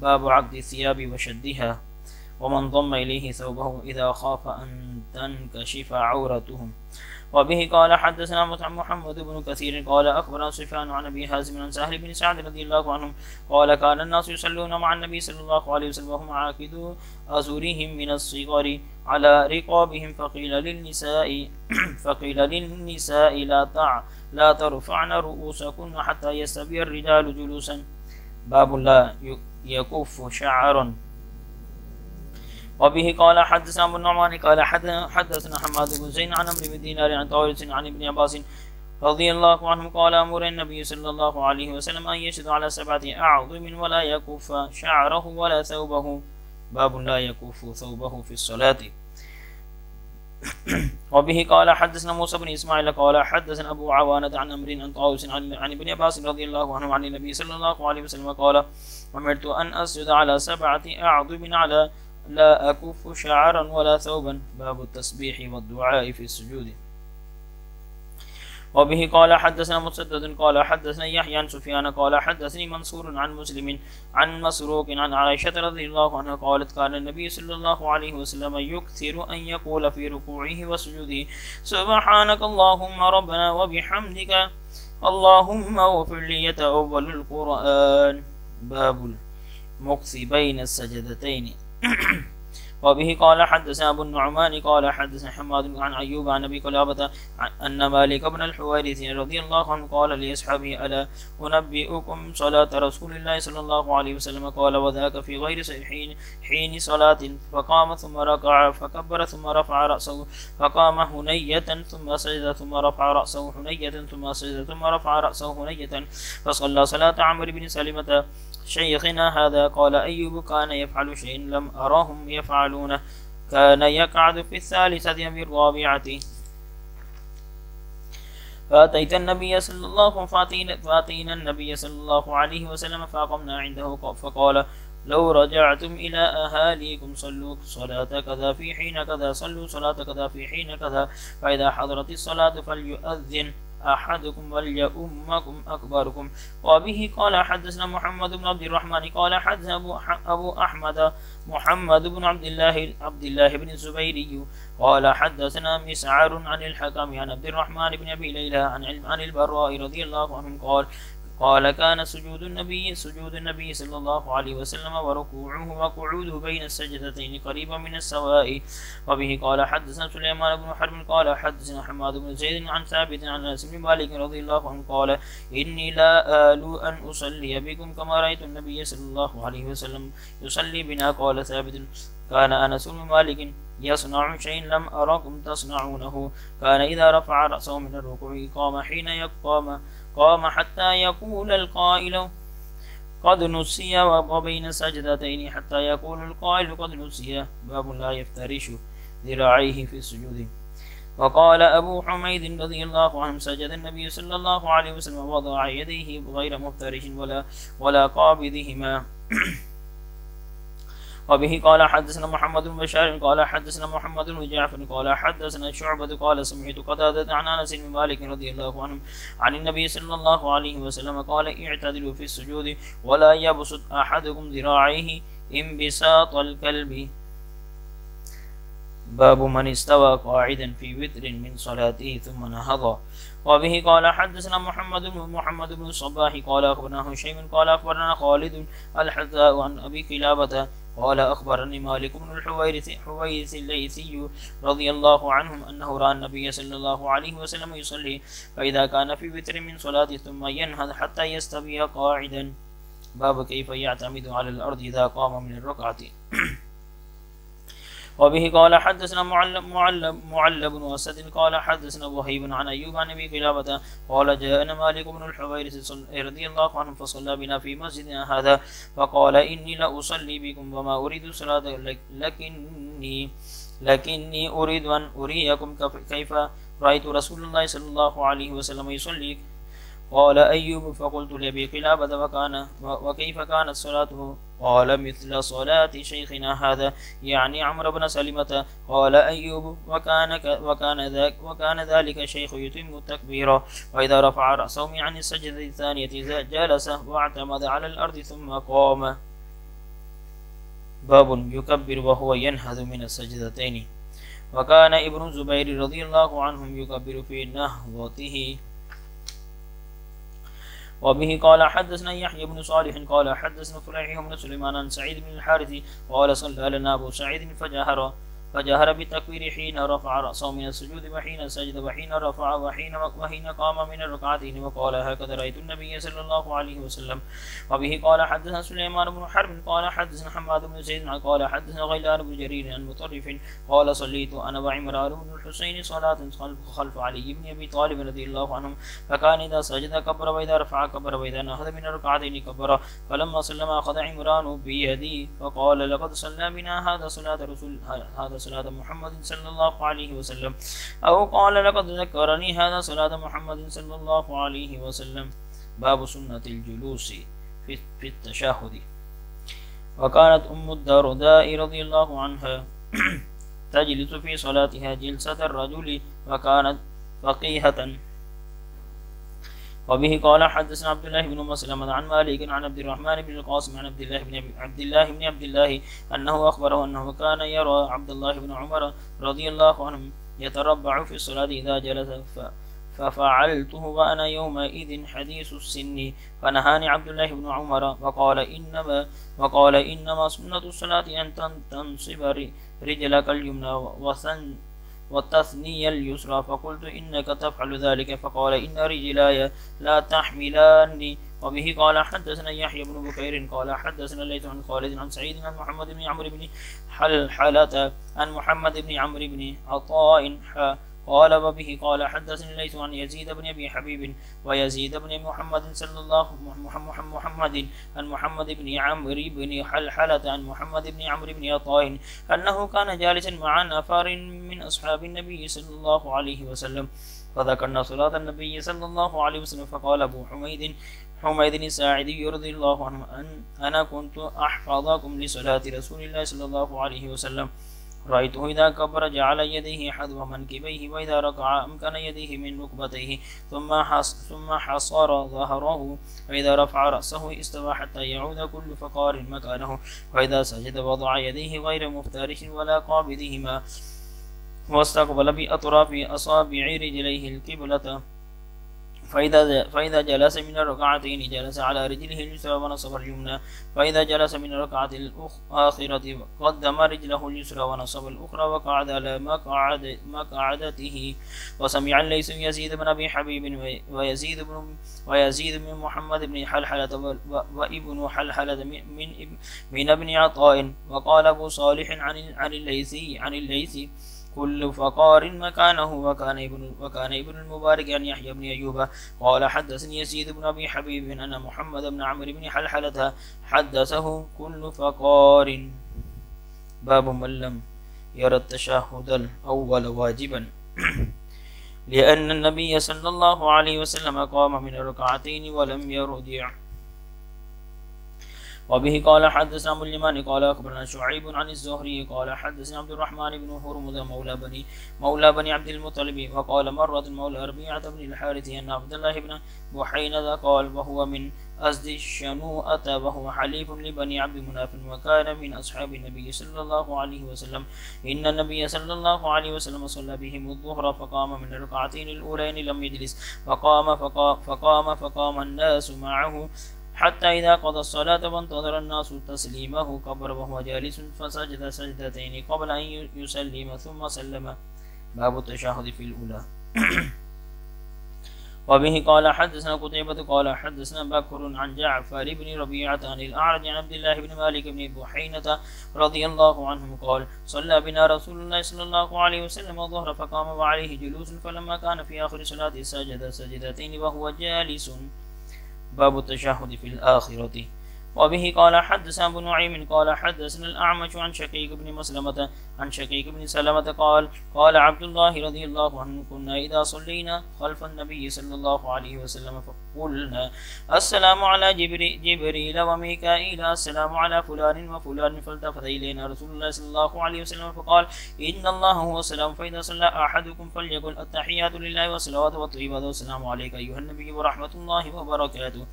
باب عقد الثياب وشدها. ومن ضم إليه ثوبه إذا خاف أن تنكشف عورته. وبه قال حدثنا محمد بن كثير قال أخبرنا سفيان عن أبي حازم عن سهل بن سعد رضي الله عنهم قال كان الناس يصلون مع النبي صلى الله عليه وسلم وهم عاكدوا أزورهم من الصغر على رقابهم فقيل للنساء فقيل للنساء لا تع لا ترفعن رؤوسكن حتى يستبي الرجال جلوسا. باب لا يكف شعرا وبه قال حدثنا أبو النعمان قال حدثنا حماد بن زين عن عمرو بن عن طاووس عن ابن عباس رضي الله عنه قال أمر النبي صلى الله عليه وسلم أن يشهد على سبعة أعظم ولا يكف شعره ولا ثوبه. باب لا يكف ثوبه في الصلاة. وبه قال حدثنا موسى بن إسماعيل قال حدثنا أبو عوانة عن أمر عن طاووس عن, ابن عباس رضي الله عنه عن النبي صلى الله عليه وسلم قال أمرت أن أسجد على سبعة أعظم على لا أكف شعرا ولا ثوبا. باب التسبيح والدعاء في السجود. وبه قال حدثنا مسدد قال حدثنا يحيى عن سفيان قال حدثني منصور عن مسلم عن مسروق عن عائشة رضي الله عنها قالت كان النبي صلى الله عليه وسلم يكثر أن يقول في ركوعه وسجوده سبحانك اللهم ربنا وبحمدك اللهم اغفر لي يتأول القرآن باب المكث بين السجدتين. وبه قال حدثنا أبو النعمان قال حدثنا حماد عن أيوب عن أبي قلابة أن مالك بن الحويرث رضي الله عنه قال لأصحابه ألا أنبئكم صلاة رسول الله صلى الله عليه وسلم؟ قال وذاك في غير حين حين صلاة فقام ثم ركع فكبر ثم رفع رأسه فقام هنية ثم سجد ثم رفع رأسه هنية ثم سجد ثم رفع رأسه هنية فصلى صلاة عمرو بن سلمة شيخنا هذا قال أيوب كان يفعل شيء لم أرهم يفعلونه. كان يقعد في الثالثة من الرابعة فأتيت النبي صلى الله فاتينا, فأتينا النبي صلى الله عليه وسلم فأقمنا عنده فقال لو رجعتم إلى أهاليكم صلوا صلاة كذا في حين كذا صلوا صلاة كذا في حين كذا فإذا حضرت الصلاة فليؤذن. أحدكم وليؤمكم أكبركم. وبه قال حدثنا محمد بن عبد الرحمن قال حدثنا أبو, أبو أحمد محمد بن عبد الله عبد الله بن الزبيري. قال حدثنا مسعر عن الحكم عن عبد الرحمن بن أبي ليلى عن عن البراء رضي الله عنه قال قال كان سجود النبي سجود النبي صلى الله عليه وسلم وركوعه وقعوده بين السجدتين قريبا من السواء. وبه قال حدثنا سليمان بن حرب قال حدثنا حماد بن زيد عن ثابت عن أنس بن مالك رضي الله عنه قال إني لا آل أن أصلي بكم كما رأيت النبي صلى الله عليه وسلم يصلي بنا. قال ثابت كان أنس بن مالك يصنع شيء لم أراكم تصنعونه. كان إذا رفع رأسه من الركوع قام حين يقام قام حتى يقول القائل قد نسي وبين سجدتين حتى يقول القائل قد نسي باب لا يفترش ذراعيه في السجود. وقال أبو حميد رضي الله عنه سجد النبي صلى الله عليه وسلم وضع يديه غير مفترش ولا ولا قابضهما. وبه قال حدثنا محمد بن بشار قال حدثنا محمد بن جعفر قال حدثنا شعبة قال سمعت قتادة عن أنس بن مالك رضي الله عنه عن النبي صلى الله عليه وسلم قال اعتدلوا في السجود ولا يبسط أحدكم ذراعيه انبساط الكلب. باب من استوى قاعدا في وتر من صلاته ثم نهض. وبه قال حدثنا محمد بن محمد بن الصباح قال اخبرنا هشيم قال أخبرنا خالد الحذاء عن أبي كلابة قال أخبرني مالك بن الحويرث الليثي رضي الله عنهم أنه رأى النبي صلى الله عليه وسلم يصلي فإذا كان في وتر من صلاته ثم ينهض حتى يستوي قاعدا. باب كيف يعتمد على الأرض إذا قام من الركعة. وبه قال حدثنا معلم معلم معلم بن أسد قال حدثنا وهيب عن أيوب عن أبي قلابة قال جاءنا مالك بن الحويرث رضي الله عنه فصلى بنا في مسجدنا هذا فقال إني لأصلي بكم وما أريد الصلاه لكني لكني أريد أن أريكم كيف رأيت رسول الله صلى الله عليه وسلم يصلي قال أيوب فقلت لأبي قلابة وكان وكيف كانت صلاته؟ قال مثل صلاة شيخنا هذا يعني عمرو بن سلمة. قال أيوب وكان وكان ذاك وكان ذلك الشيخ يتم التكبير. وإذا رفع رأسه عن السجدة الثانية جلس واعتمد على الأرض ثم قام. باب يكبر وهو ينهض من السجدتين. وكان ابن زبير رضي الله عنهم يكبر في نهضته. وبه قال حدثنا يحيى بن صالح قال حدثنا فليح بن سليمان عن سعيد بن الحارث قال صلى لنا أبو سعيد فجهر فجهر بالتكبير حين رفع رأسه من السجود وحين سجد وحين رفع وحين وحين قام من الركعتين وقال هكذا رأيت النبي صلى الله عليه وسلم. وبه قال حدثنا سليمان بن حرب قال حدثنا حماد بن زيد قال حدثنا غيلان بن جرير عن مطرف قال صليت أنا وعمران بن الحسين صلاة خلف, خلف علي بن أبي طالب رضي الله عنهم. فكان إذا سجد كبر وإذا رفع كبر وإذا نهض من الركعتين كبر. فلما سلم أخذ عمران بيدي فقال لقد صلى بنا هذا صلاة رسول هذا صلاة محمد صلى الله عليه وسلم. أو قال لقد ذكرني هذا صلاة محمد صلى الله عليه وسلم. باب سنة الجلوس في, في التشهد. وكانت أم الدرداء رضي الله عنها تجلس في صلاتها جلسة الرجل وكانت فقيهة. وبه قال حدثنا عبد الله بن مسلمة عن مالك عن عبد الرحمن بن القاسم عن عبد الله بن عبد الله بن عبد الله أنه أخبره أنه كان يرى عبد الله بن عمر رضي الله عنه يتربع في الصلاة إذا جلس ففعلته وأنا يومئذ حديث السن. فنهاني عبد الله بن عمر وقال إنما وقال إنما سنة الصلاة أن تنصب رجلك اليمنى وثن والتثنية اليسرى. فقلت إنك تفعل ذلك. فقال إن رجلاي لا تحملان. وبه قال حدثنا يحيى بن بكير. قال حدثنا ليث عن خالد عن سعيد عن محمد بن عمرو بن حلحلة عن محمد بن عمرو بن عطاء. قال وبه قال حدثني ليث عن يزيد بن أبي حبيب ويزيد بن محمد صلى الله محمد عن محمد بن عمرو بن حلحلة عن محمد بن عمرو بن عطاء أنه كان جالسا مع نفر من أصحاب النبي صلى الله عليه وسلم. فذكرنا صلاة النبي صلى الله عليه وسلم فقال أبو حميد حميد الساعدي رضي الله عنه أن أنا كنت أحفظكم لصلاة رسول الله صلى الله عليه وسلم. رأيته إذا كبر جعل يديه حذو منكبيه وإذا ركع أمكن يديه من ركبتيه ثم حص ثم حصر ظهره وإذا رفع رأسه استوى حتى يعود كل فقار مكانه وإذا سجد وضع يديه غير مفترش ولا قابضهما واستقبل بأطراف أصابع رجليه القبلة. فإذا فإذا جلس من الركعتين جلس على رجله اليسرى ونصب اليمنى. فإذا جلس من الركعة الآخرة قدم رجله اليسرى ونصب الأخرى وقعد على مقعد مقعدته. وسمع ليس يزيد بن أبي حبيب ويزيد بن ويزيد بن محمد بن حلحلة وابن حلحلة من من ابن عطاء. وقال أبو صالح عن عن الليثي عن الليثي كل فقار مكانه وكان ابن وكان ابن المبارك عن يحيى بن أيوب قال حدثني يزيد بن أبي حبيب أن محمد بن عمرو بن حلحلة حدثه كل فقار. باب من لم يرى التشهد الأول واجبا. لأن النبي صلى الله عليه وسلم قام من الركعتين ولم يرجع. وبه قال حدثنا ابو اليمان قال اخبرنا شعيب عن الزهري قال حدثنا عبد الرحمن بن هرمز مولى بني مولى بني عبد المطلب وقال مرة مولى ربيعة بن الحارث ان عبد الله بن بحينة قال وهو من أزد الشنوءة وهو حليف لبني عبد مناف وكان من أصحاب النبي صلى الله عليه وسلم. إن النبي صلى الله عليه وسلم صلى بهم الظهر فقام من الركعتين الأولين لم يجلس فقام فقام فقام فقام, فقام الناس معه. حتى إذا قضى الصلاة وانتظر الناس تسليمه كبر وهو جالس فسجد سجدتين قبل أن يسلم ثم سلم. باب التشهد في الأولى. وبه قال حدثنا قتيبة قال حدثنا بكر عن جعفر بن ربيعة عن الأعرج عن عبد الله بن مالك بن بحينة رضي الله عنه قال صلى بنا رسول الله صلى الله عليه وسلم الظهر فقام وعليه جلوس فلما كان في آخر صلاة سجد سجدتين وهو جالس. باب التشهد في الآخرة. وبه قال حدثنا ابن نعيم قال حدثنا الأعمش عن شقيق بن مسلمة عن شقيق بن سلمة قال قال عبد الله رضي الله عنه كنا إذا صلينا خلف النبي صلى الله عليه وسلم فقلنا السلام على جبريل, جبريل وميكائيل السلام على فلان وفلان فالتفت إلينا رسول الله صلى الله عليه وسلم فقال إن الله هو السلام فإذا صلى أحدكم فليقل التحيات لله والصلوات والطيبات والسلام عليك أيها النبي ورحمة الله وبركاته.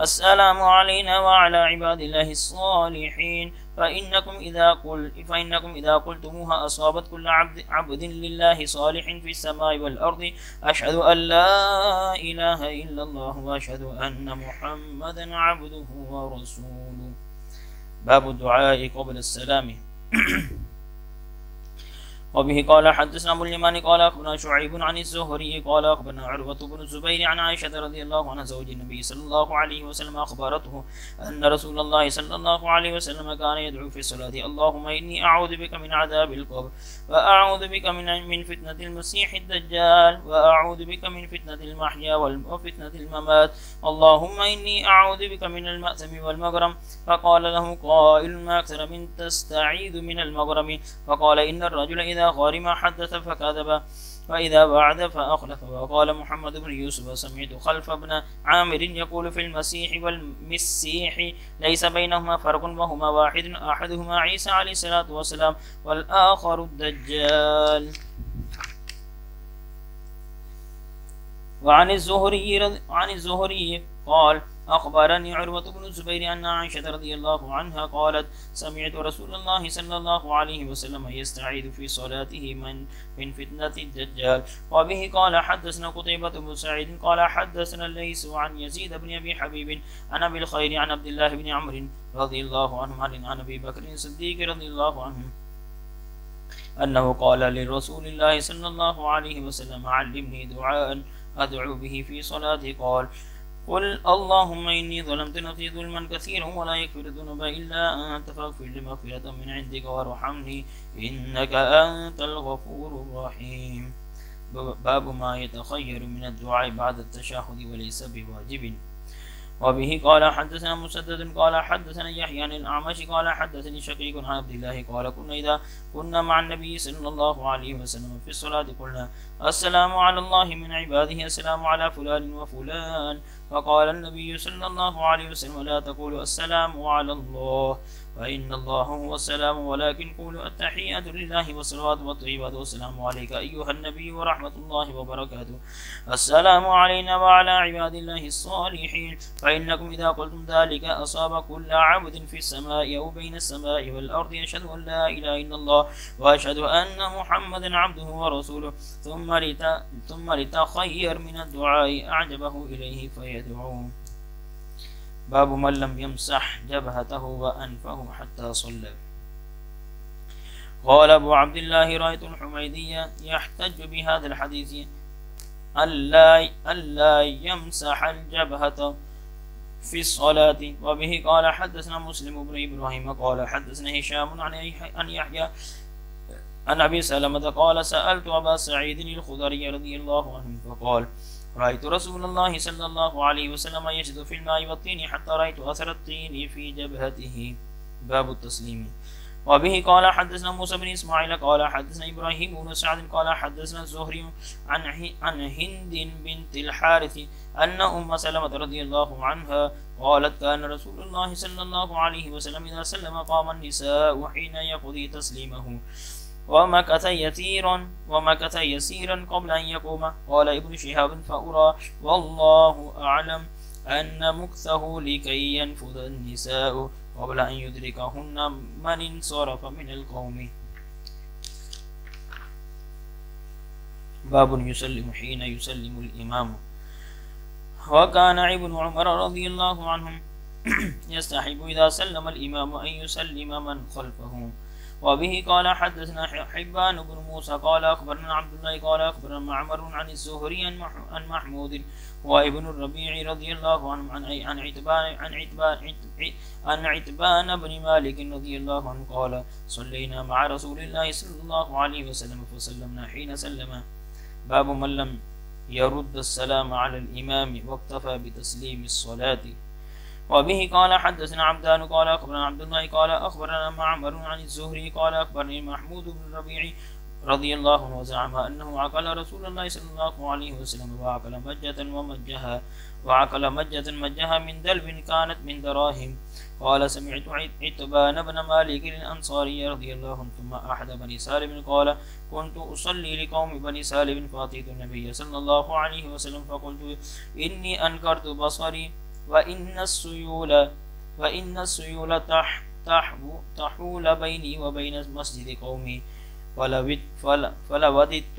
السلام علينا وعلى عباد الله الصالحين. فإنكم إذا قل فإنكم إذا قلتموها أصابت كل عبد, عبد لله صالح في السماء والأرض. أشهد أن لا إله إلا الله وأشهد أن محمدا عبده ورسوله. باب الدعاء قبل السلام. وبه قال حدثنا ابو اليمان قال أخبرنا شعيب عن الزهري قال أخبرنا عروة بن الزبير عن عائشة رضي الله عنها زوج النبي صلى الله عليه وسلم أخبرته أن رسول الله صلى الله عليه وسلم كان يدعو في الصلاة اللهم إني أعوذ بك من عذاب القبر وأعوذ بك من من فتنة المسيح الدجال وأعوذ بك من فتنة المحيا وفتنة الممات اللهم إني أعوذ بك من المأثم والمغرم فقال له قائل ما أكثر من تستعيذ من المغرم فقال إن الرجل إذا إذا غرم حدث فكذب وإذا بعد فأخلف. وقال محمد بن يوسف سمعت خلف ابن عامر يقول في المسيح والمسيح ليس بينهما فرق وهما واحد أحدهما عيسى عليه الصلاة والسلام والآخر الدجال. وعن الزهري عن الزهري قال أخبرني عروة بن الزبير أن عائشة رضي الله عنها قالت سمعت رسول الله صلى الله عليه وسلم يستعيذ في صلاته من من فتنة الدجال. وبه قال حدثنا قتيبة بن سعيد قال حدثنا الليث عن يزيد بن أبي حبيب عن أبي الخير عن عبد الله بن عمرو رضي الله عنه عن أبي بكر الصديق رضي الله عنه أنه قال لرسول الله صلى الله عليه وسلم علمني دعاء أدعو به في صلاتي قال قل اللهم إني ظلمت نفسي ظلما كثيرا ولا يكفر الذنوب إلا أنت فاغفر لي مغفرة من عندك وارحمني إنك أنت الغفور الرحيم. باب ما يتخير من الدعاء بعد التشهد وليس بواجب. وبه قال حدثنا مسدد قال حدثنا يحيى عن الأعمش قال حدثني شقيق عن عبد الله قال كنا إذا كنا مع النبي صلى الله عليه وسلم في الصلاة قلنا السلام على الله من عباده السلام على فلان وفلان. فقال النبي صلى الله عليه وسلم لا تقولوا السلام على الله فإن الله هو السلام ولكن قولوا التحيات لله والصلوات والطيبات. والسلام عليك أيها النبي ورحمة الله وبركاته. السلام علينا وعلى عباد الله الصالحين فإنكم إذا قلتم ذلك أصاب كل عبد في السماء أو بين السماء والأرض يشهد أن لا إله إلا الله وأشهد أن محمدا عبده ورسوله. ثم, لت... ثم لتخير من الدعاء أعجبه إليه فيدعوه. باب من لم يمسح جبهته وأنفه حتى صلى. قال أبو عبد الله رأيت الحميدية يحتج بهذا الحديث. ألا ألا يمسح الجبهة في الصلاة. وبه قال حدثنا مسلم بن إبراهيم قال حدثنا هشام عن يحيى عن أبي سلمة قال سألت أبا سعيد الخضري رضي الله عنه فقال رأيت رسول الله صلى الله عليه وسلم يجد في الماء والطين حتى رأيت أثر الطين في جبهته. باب التسليم. وبه قال حدثنا موسى بن إسماعيل قال حدثنا إبراهيم بن سعد قال حدثنا الزهري عن عن هند بنت الحارث أن أم سلمة رضي الله عنها قالت كان رسول الله صلى الله عليه وسلم إذا سلم قام النساء حين يقضي تسليمه. ومكث يسيرا ومكث يسيرا قبل أن يقوم. قال ابن شهاب فأرى والله أعلم أن مكثه لكي ينفذ النساء قبل أن يدركهن من انصرف من القوم. باب يسلم حين يسلم الإمام. وكان ابن عمر رضي الله عنهم يستحب إذا سلم الإمام أن يسلم من خلفه. وبه قال حدثنا حبان بن موسى قال أخبرنا عبد الله قال أخبرنا معمر عن الزهري عن محمود وابن الربيع رضي الله عنه عن عن عتبان عن عتبان عن عتبان بن مالك رضي الله عنه قال صلينا مع رسول الله صلى الله عليه وسلم فسلمنا حين سلم. باب من لم يرد السلام على الإمام واكتفى بتسليم الصلاة. وبه قال حدثنا عبدان قال أخبرنا عبد الله قال أخبرنا معمر عن الزهري قال أخبرني محمود بن الربيع رضي الله عنه وزعم أنه عقل رسول الله صلى الله عليه وسلم وعقل مجة ومجها وعقل مجة مجها من دلب كانت من دراهم. قال سمعت عتبان بن مالك الأنصاري رضي الله عنه ثم أحد بني سالم قال كنت أصلي لقوم بني سالم فأتيت النبي صلى الله عليه وسلم فقلت إني أنكرت بصري. وإن السيول وإن السيول تح تحول بيني وبين مسجد قومي. فلوددت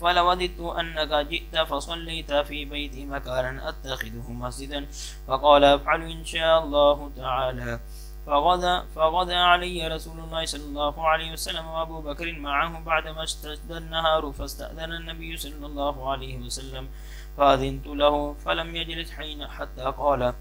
فلوددت أنك جئت فصليت في بيتي مكانا أتخذه مسجدا. فقال افعل إن شاء الله تعالى. فغدا فغدا علي رسول الله صلى الله عليه وسلم وأبو بكر معه بعدما اشتد النهار فاستأذن النبي صلى الله عليه وسلم. فأذنت له فلم يجلس حين حتى قال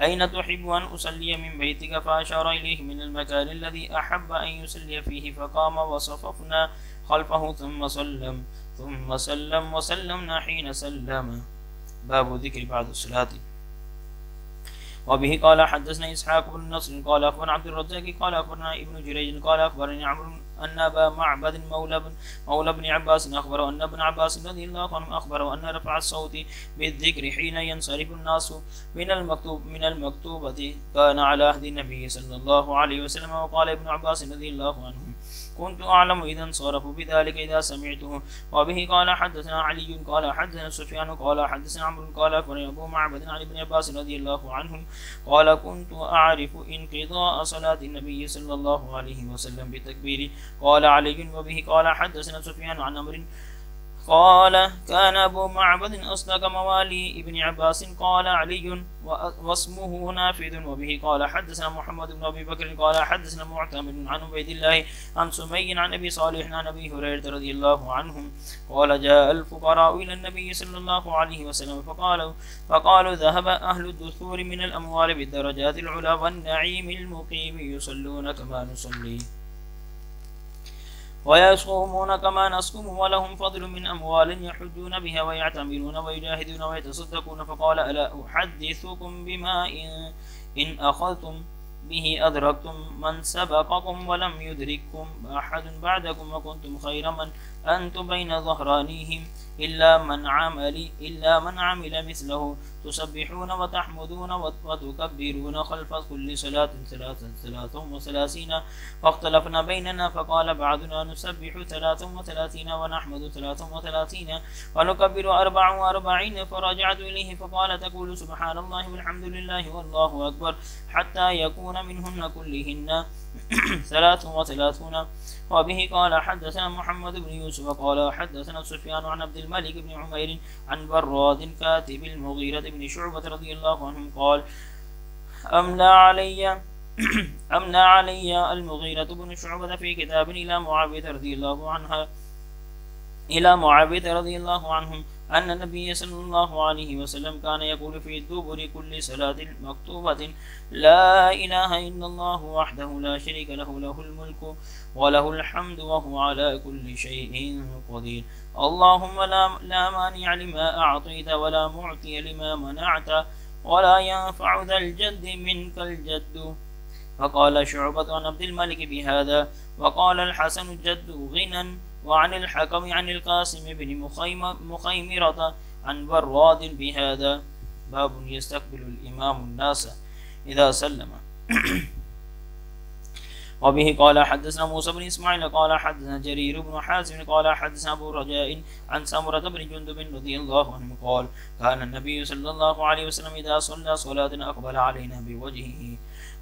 أين تحب أن أصلي من بيتك؟ فأشار إليه من المكان الذي أحب أن يصلي فيه فقام وصففنا خلفه ثم سلم ثم سلم وسلمنا حين سلم. باب ذكر بعد الصلاة. وبه قال حدثنا إسحاق بن نصر قال أخبرنا عبد الرزاق قال أخبرنا ابن جريج قال أخبرني عمرو أن أبا معبد مولى بن مولى بن عباس أخبره أن ابن عباس رضي الله عنه أخبره أن رفع الصوت بالذكر حين ينصرف الناس من المكتوب من المكتوبة كان على عهد النبي صلى الله عليه وسلم وقال ابن عباس رضي الله عنه. كنت أعلم إذا انصرفوا بذلك إذا سمعته. وبه قال حدثنا علي قال حدثنا سفيان قال حدثنا عمرو قال أخبرني أبو معبد عن ابن عباس رضي الله عنهم قال كنت أعرف انقضاء صلاة النبي صلى الله عليه وسلم بتكبير قال علي وبه قال حدثنا سفيان عن أمر قال كان أبو معبد أصدق موالي ابن عباس قال علي واسمه نافذ وبه قال حدثنا محمد بن أبي بكر قال حدثنا معتمد عن عبيد الله عن سمي عن أبي صالح عن أبي هريرة رضي الله عنهم قال جاء الفقراء إلى النبي صلى الله عليه وسلم فقالوا فقالوا ذهب أهل الدثور من الأموال بالدرجات العلى والنعيم المقيم يصلون كما نصلي. ويصومون كما نصوم ولهم فضل من أموال يحجون بها ويعتمرون ويجاهدون ويتصدقون فقال ألا أحدثكم بما إن, إن أخذتم به أدركتم من سبقكم ولم يدرككم أحد بعدكم وكنتم خير من أنتم بين ظهرانيهم إلا من عمل إلا من عمل مثله. تسبحون وتحمدون وتكبرون خلف كل صلاة ثلاثة ثلاثة وثلاثين. فاختلفنا بيننا فقال بعضنا نسبح ثلاثة وثلاثين ونحمد ثلاثة وثلاثين. ونكبر أربع وأربعين. فرجعت إليه فقال تقول سبحان الله والحمد لله والله أكبر. حتى يكون منهن كلهن ثلاث وثلاثون. وبه قال حدثنا محمد بن يوسف قال حدثنا سفيان عن عبد الملك بن عمير عن براد كاتب المغيرة بن شعبة رضي الله عنه قال أملى علي أملى علي المغيرة بن شعبة في كتاب إلى معاوية رضي الله عنها إلى معاوية رضي الله عنهم أن النبي صلى الله عليه وسلم كان يقول في دبر كل صلاة مكتوبة لا إله إلا الله وحده لا شريك له له الملك وله الحمد وهو على كل شيء قدير. اللهم لا, لا مانع لما أعطيت ولا معطي لما منعت ولا ينفع ذا الجد منك الجد. فقال شعبة عن عبد الملك بهذا وقال الحسن الجد غنى. وعن الحكم عن القاسم بن مخيمرة عن براد بهذا باب يستقبل الإمام الناس إذا سلم. وبه قال حدثنا موسى بن إسماعيل قال حدثنا جرير بن حازم قال حدثنا أبو رجاء عن سمرة بن جندب رضي الله عنه قال كان النبي صلى الله عليه وسلم إذا صلى صلاة أقبل علينا بوجهه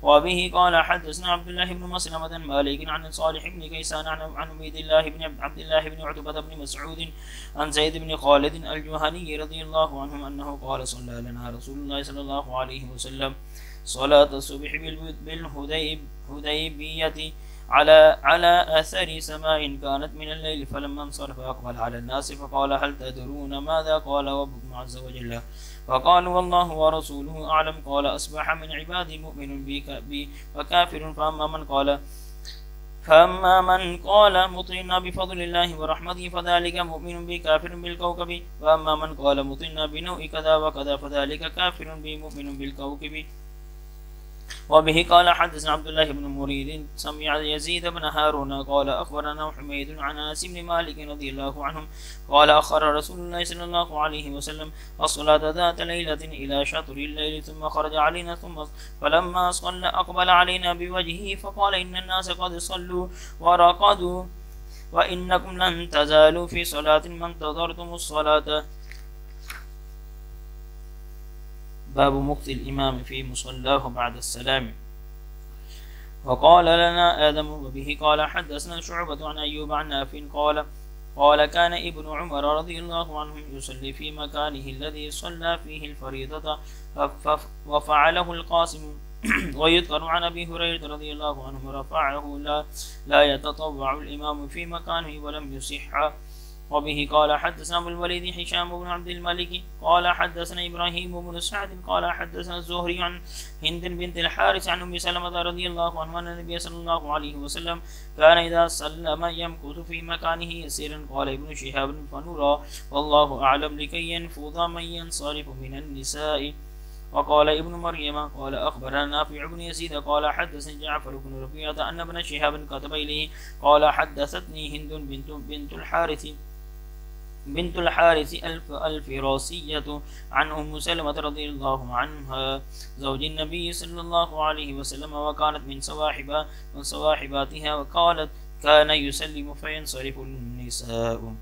وبه قال حدثنا عبد الله بن مسلمة مالك عن صالح بن كيسان عن عبيد الله بن عبد الله بن عتبة بن مسعود عن زيد بن خالد الجهني رضي الله عنه أنه قال صلى لنا رسول الله صلى الله عليه وسلم صلاة الصبح بالهديبية على على أثر سماء كانت من الليل فلما انصرف أقبل على الناس فقال هل تدرون ماذا قال ربكم عز وجل؟ فقالوا والله ورسوله أعلم. قال، أصبح من عبادي مؤمن بي وكافر. فأما من قال، فأما من قال مطعنا بفضل الله ورحمته، فذلك مؤمن بي، كافر بالكوكب. وأما من قال مطعنا بنوء كذا وكذا، فذلك كافر بي، مؤمن بالكوكب. وبه قال حدثنا عبد الله بن مريد سمع يزيد بن هارون قال أخبرنا حميد عن أنس بن مالك رضي الله عنهم قال أخر رسول الله صلى الله عليه وسلم الصلاة ذات ليلة إلى شطر الليل ثم خرج علينا ثم فلما صلى أقبل علينا بوجهه فقال إن الناس قد صلوا ورقدوا وإنكم لن تزالوا في صلاة ما انتظرتم الصلاة. باب مقت الإمام في مصلاه بعد السلام. وقال لنا آدم وبه قال حدثنا شعبة عن أيوب عن ناف قال قال كان ابن عمر رضي الله عنه يصلي في مكانه الذي صلى فيه الفريضة وفعله القاسم. ويذكر عن أبي هريرة رضي الله عنه رفعه لا لا يتطوع الإمام في مكانه ولم يصح. وبه قال حدثنا أبو الوليد هشام بن عبد الملك قال حدثنا إبراهيم بن سعد قال حدثنا الزهري عن هند بنت الحارث عن أم سلمة رضي الله عنها أن النبي صلى الله عليه وسلم كان إذا سلم يمكث في مكانه يسيرا قال ابن شهاب فنرى والله أعلم لكي ينفض من ينصرف من النساء. وقال ابن مريم قال أخبرنا نافع بن يزيد قال حدثني جعفر بن ربيعة أن ابن شهاب كتب إليه قال حدثتني هند بنت بنت الحارث بنت الحارث الف الفراسية عن أم سلمة رضي الله عنها زوج النبي صلى الله عليه وسلم وكانت من صواحب من صواحباتها وقالت كان يسلم فينصرف النساء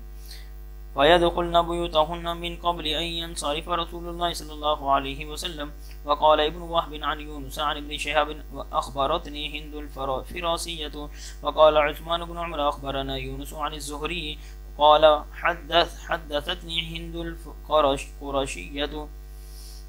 فيدخلن بيوتهن من قبل أن ينصرف رسول الله صلى الله عليه وسلم. وقال ابن وهب عن يونس عن ابن شهاب وأخبرتني هند الفراسية وقال عثمان بن عمر أخبرنا يونس عن الزهري قال حدث حدثتني هند القرشية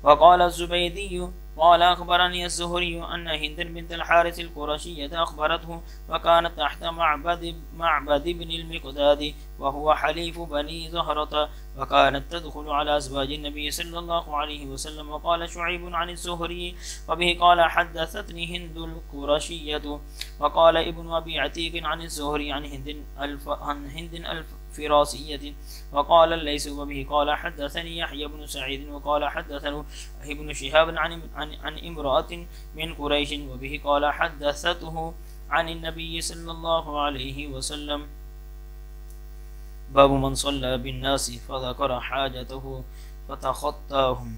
وقال الزبيدي قال أخبرني الزهري أن هند بنت الحارث القرشية أخبرته وكانت تحت معبد معبد بن المقداد وهو حليف بني زهرة وكانت تدخل على أزواج النبي صلى الله عليه وسلم. وقال شعيب عن الزهري وبه قال حدثتني هند القرشية. وقال ابن أبي عتيق عن الزهري عن هند الف عن هند الف فراسية. وقال الليث وبه قال حدثني يحيى بن سعيد. وقال حدثنا ابن شهاب عن عن, عن امرأة من قريش. وبه قال حدثته عن النبي صلى الله عليه وسلم. باب من صلى بالناس فذكر حاجته فتخطاهم.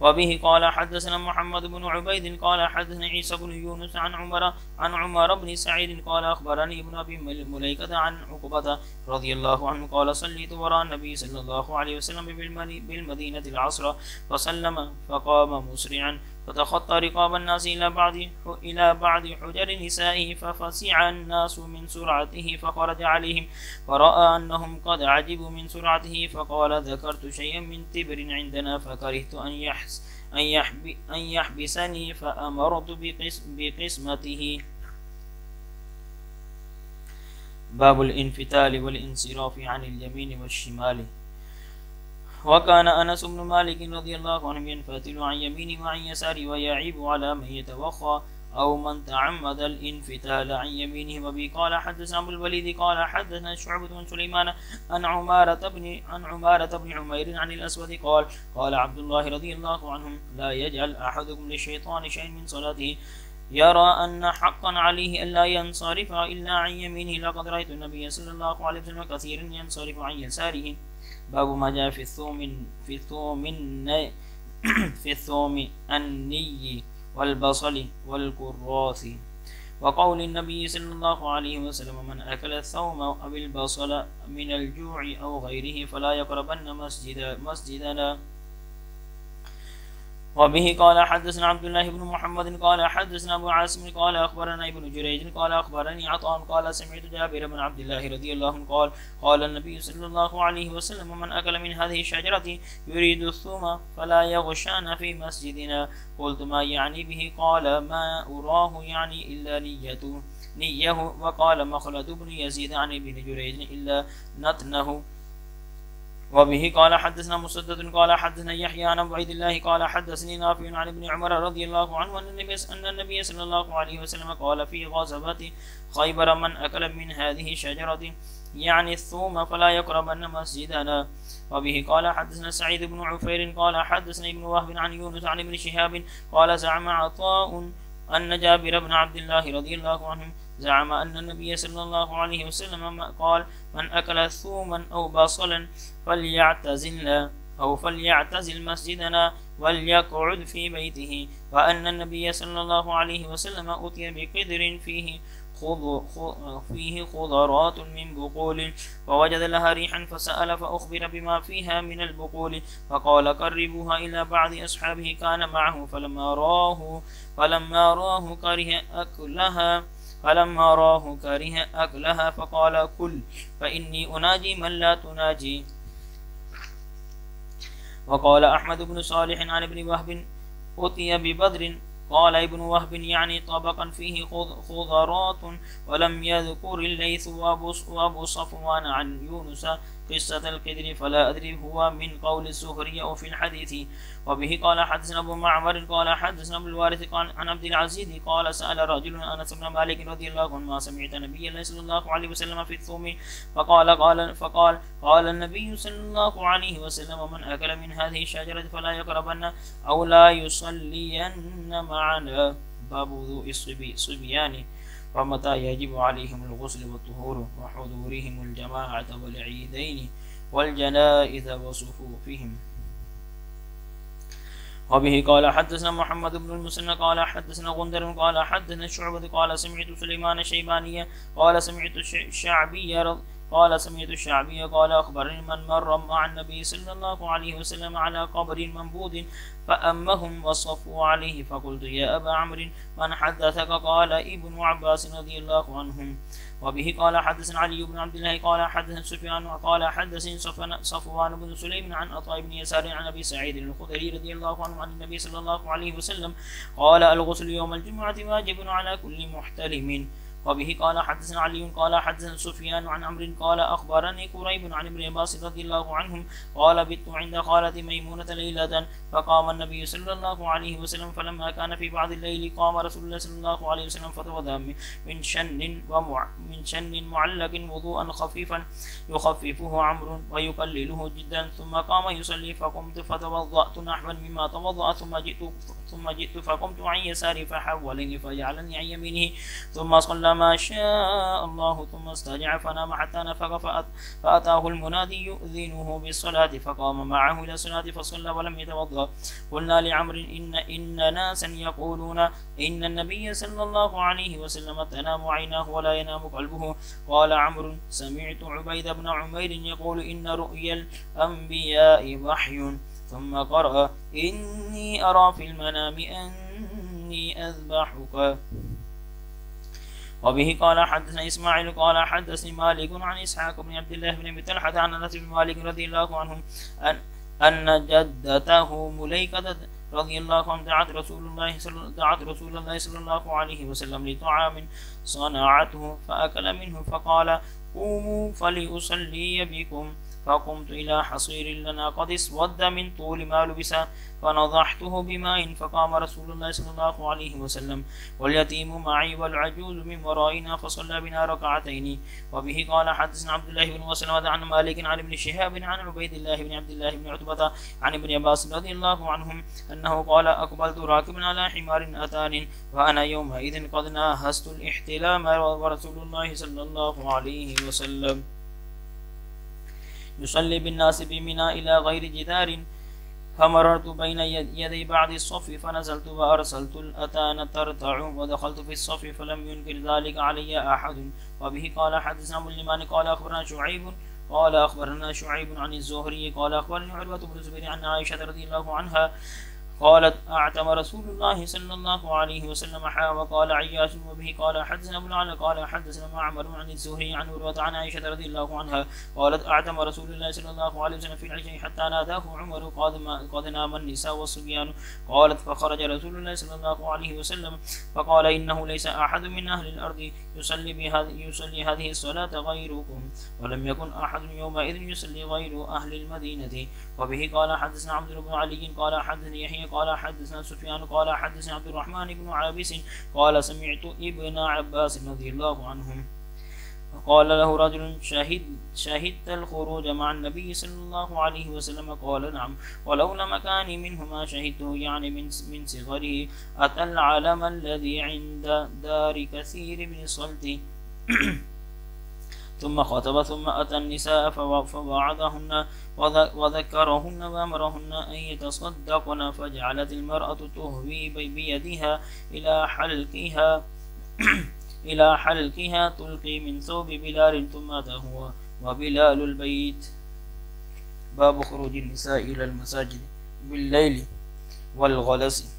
وبه قال حدثنا محمد بن عبيد قال حدثنا عيسى بن يونس عن عمر عن عمر بن سعيد قال اخبرني ابن ابي مليكة عن عقبة رضي الله عنه قال صليت وراء النبي صلى الله عليه وسلم بالمدينة العصر فسلم فقام مسرعا فتخطى رقاب الناس إلى بعض إلى بعض حجر نسائه ففزع الناس من سرعته فخرج عليهم. فرأى أنهم قد عجبوا من سرعته فقال ذكرت شيئا من تبر عندنا فكرهت أن يحس أن, يحب أن يحبسني فأمرت بقسمته. باب الانفتال والانصراف عن اليمين والشمال. وكان أنس بن مالك رضي الله عنه ينفتل عن يمينه وعن يساره ويعيب على من يتوخى أو من تعمد الانفتال عن يمينه. وبه قال حدثنا أبو الوليد قال حدثنا شعبة بن سليمان عن عمارة بن عن عمارة بن عمير عن الأسود قال قال عبد الله رضي الله عنهم لا يجعل أحدكم للشيطان شيء من صلاته. يرى أن حقا عليه ألا ينصرف إلا عن يمينه. لقد رأيت النبي صلى الله عليه وسلم كثيرا ينصرف عن يساره. باب ما جاء في الثوم في الثوم في الثوم الني والبصل والكراث. وقول النبي صلى الله عليه وسلم من أكل الثوم أو البصل من الجوع أو غيره فلا يقربن مسجد مسجدنا وبه قال حدثنا عبد الله بن محمد قال حدثنا أبو عاصم قال أخبرنا ابن جريج قال أخبرني عطاء قال سمعت جابر بن عبد الله رضي الله عنه قال قال النبي صلى الله عليه وسلم من أكل من هذه الشجرة يريد الثوم فلا يغشان في مسجدنا. قلت ما يعني به؟ قال ما أراه يعني إلا نيته نية. وقال مخلد بن يزيد عن ابن جريج إلا نتنه. وبه قال حدثنا مسدد قال حدثنا يحيى عن عبيد الله قال حدثني نافع عن ابن عمر رضي الله عنه أن النبي أن النبي صلى الله عليه وسلم قال في غزوة خيبر من أكل من هذه الشجرة يعني الثوم فلا يقربن مسجدنا. وبه قال حدثنا سعيد بن عفير قال حدثنا ابن وهب عن يونس عن ابن شهاب قال زعم عطاء أن جابر بن عبد الله رضي الله عنه زعم أن النبي صلى الله عليه وسلم قال من أكل ثوما أو بصلا فليعتزل أو فليعتزل مسجدنا وليقعد في بيته. وأن النبي صلى الله عليه وسلم أتي بقدر فيه فيه خضرات من بقول. فوجد لها ريحا فسأل فأخبر بما فيها من البقول. فقال قربوها إلى بعض أصحابه كان معه فلما راه فلما راه كره أكلها. فلما راه كره أكلها فقال كل فإني أناجي من لا تناجي. وقال أحمد بن صالح عن ابن وهب أتي ببدر. قال ابن وهب يعني طبقا فيه خضرات ولم يذكر الليث وأبو صفوان عن يونس قصة القدر فلا أدري هو من قول الزهري أو في الحديث. وبه قال حدثنا أبو معمر قال حدثنا أبو الوارث عن عبد العزيز قال سأل رجل أنس بن مالك رضي الله عنه ما سمعت النبي الله صلى الله عليه وسلم في الثوم فقال قال فقال قال النبي صلى الله عليه وسلم من أكل من هذه الشجرة فلا يقربن أو لا يصلين معنا. باب وضوء الصبيان ومتى يجب عليهم الغسل والطهور وحضورهم الجماعة والعيدين والجنائز وصفوفهم. وبه قال حدثنا محمد بن المسنى قال حدثنا غندر، قال حدثنا شعبة، قال سمعت سليمان الشيبانية قال سمعت الشعبية رضي قال سمعت الشعبي قال أخبرني من مر مع النبي صلى الله عليه وسلم على قبر منبوذ فأمهم وصفوا عليه فقلت يا أبا عمرو من حدثك؟ قال ابن عباس رضي الله عنهم. وبه قال حدثنا علي بن عبد الله قال حدثنا سفيان وقال حدثني صفوان بن سليم عن عطاء بن يسار عن أبي سعيد الخدري رضي الله عنه عن النبي صلى الله عليه وسلم قال الغسل يوم الجمعة واجب على كل محتلم وبه قال حدثنا علي قال حدثنا سفيان عن عمرو قال أخبرني قريب عن ابن عباس رضي الله عنهم قال بت عند خالة ميمونة ليلة فقام النبي صلى الله عليه وسلم فلما كان في بعض الليل قام رسول الله صلى الله عليه وسلم فتوضا من شن ومع من شن معلق وضوءا خفيفا يخففه عمرو ويقلله جدا ثم قام يصلي فقمت فتوضأت نحوا مما توضأ ثم جئت ثم جئت فقمت عن يساري فحولني فجعلني عن يمينه ثم صلى ما شاء الله ثم استرجع فنام حتى نفق فأتاه المنادي يؤذنه بالصلاة فقام معه إلى الصلاة فصلى ولم يتوضأ. قلنا لعمر إن إن ناسا يقولون إن النبي صلى الله عليه وسلم تنام عيناه ولا ينام قلبه. قال عمرو سمعت عبيد بن عمير يقول إن رؤيا الأنبياء وحي. ثم قرأ إني أرى في المنام أني أذبحك. وبه قال حدثنا إسماعيل قال حدثني مالك عن إسحاق بن عبد الله بن طلحة عن أنس بن مالك رضي الله عنه أن أن جدته مليكة رضي الله عنه دعت رسول الله صلى دعت رسول الله صلى الله عليه وسلم لطعام صنعته فأكل منه فقال قوموا فليصلي بكم فقمت إلى حصير لنا قد اسود من طول ما لبس فنضحته بماء فقام رسول الله صلى الله عليه وسلم. واليتيم معي والعجوز من ورائنا فصلى بنا ركعتين. وبه قال حدثنا عبد الله بن مسلمة عن مالك عن ابن شهاب عن عبيد الله بن عبد الله بن عتبة عن ابن عباس رضي الله عنهم أنه قال أقبلت راكبا على حمار أتان وأنا يومئذ قد ناهزت الاحتلام ورسول الله صلى الله عليه وسلم. يصلي بالناس بمنى إلى غير جدار فمررت بين يدي بعض الصف فنزلت وأرسلت الأتان ترتع ودخلت في الصف فلم ينكر ذلك علي أحد وبه قال حدثنا مسلمان قال أخبرنا شعيب قال أخبرنا شعيب عن الزهري قال أخبرني عروة بن زبير عن عائشة رضي الله عنها قالت أعتم رسول الله صلى الله عليه وسلم حا وقال عياش وبه قال حدثنا ابن علي قال حدثنا معمر عن الزهري عن عروة عن عائشة رضي الله عنها قالت أعتم رسول الله صلى الله عليه وسلم في العشاء حتى ناداه عمر قد قد نام النساء والصبيان. قالت فخرج رسول الله صلى الله عليه وسلم فقال إنه ليس أحد من أهل الأرض يصلي بهذه يصلي هذه الصلاة غيركم ولم يكن أحد يومئذ يصلي غير أهل المدينة. وبه قال حدثنا عبد بن علي قال حدثني يحيى قال حدثنا سفيان قال حدثنا عبد الرحمن بن عابس قال سمعت ابن عباس رضي الله عنهم. فقال له رجل شهد شهدت الخروج مع النبي صلى الله عليه وسلم؟ قال نعم. ولولا مكاني منه ما شهدته يعني من من صغره أتى العلم الذي عند دار كثير من صلتي ثم خطب ثم أتى النساء فوعظهن. وذكرهن وأمرهن أن يتصدقن فجعلت المرأة تهوي بيدها إلى حلقها إلى حلقها تلقي من ثوب بلال ثم هو وبلال البيت. باب خروج النساء إلى المساجد بالليل والغلس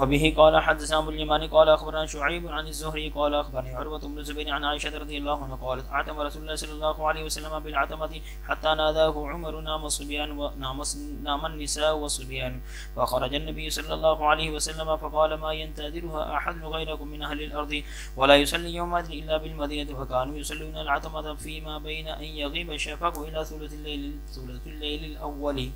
وبه قال حدثنا ابو اليماني قال أخبرنا شعيب عن الزهري قال أخبرني عروة بن الزبير عن عائشة رضي الله عنها قالت أعتم رسول الله صلى الله عليه وسلم بالعتمة حتى ناداه عمر نام الصبيان ونام نام النساء والصبيان فخرج النبي صلى الله عليه وسلم فقال ما ينتظرها أحد غيركم من أهل الأرض ولا يصلي يومئذ إلا بالمدينة. فكانوا يصلون العتمة فيما بين أن يغيب الشفق إلى ثلث الليل ثلث الليل الأول.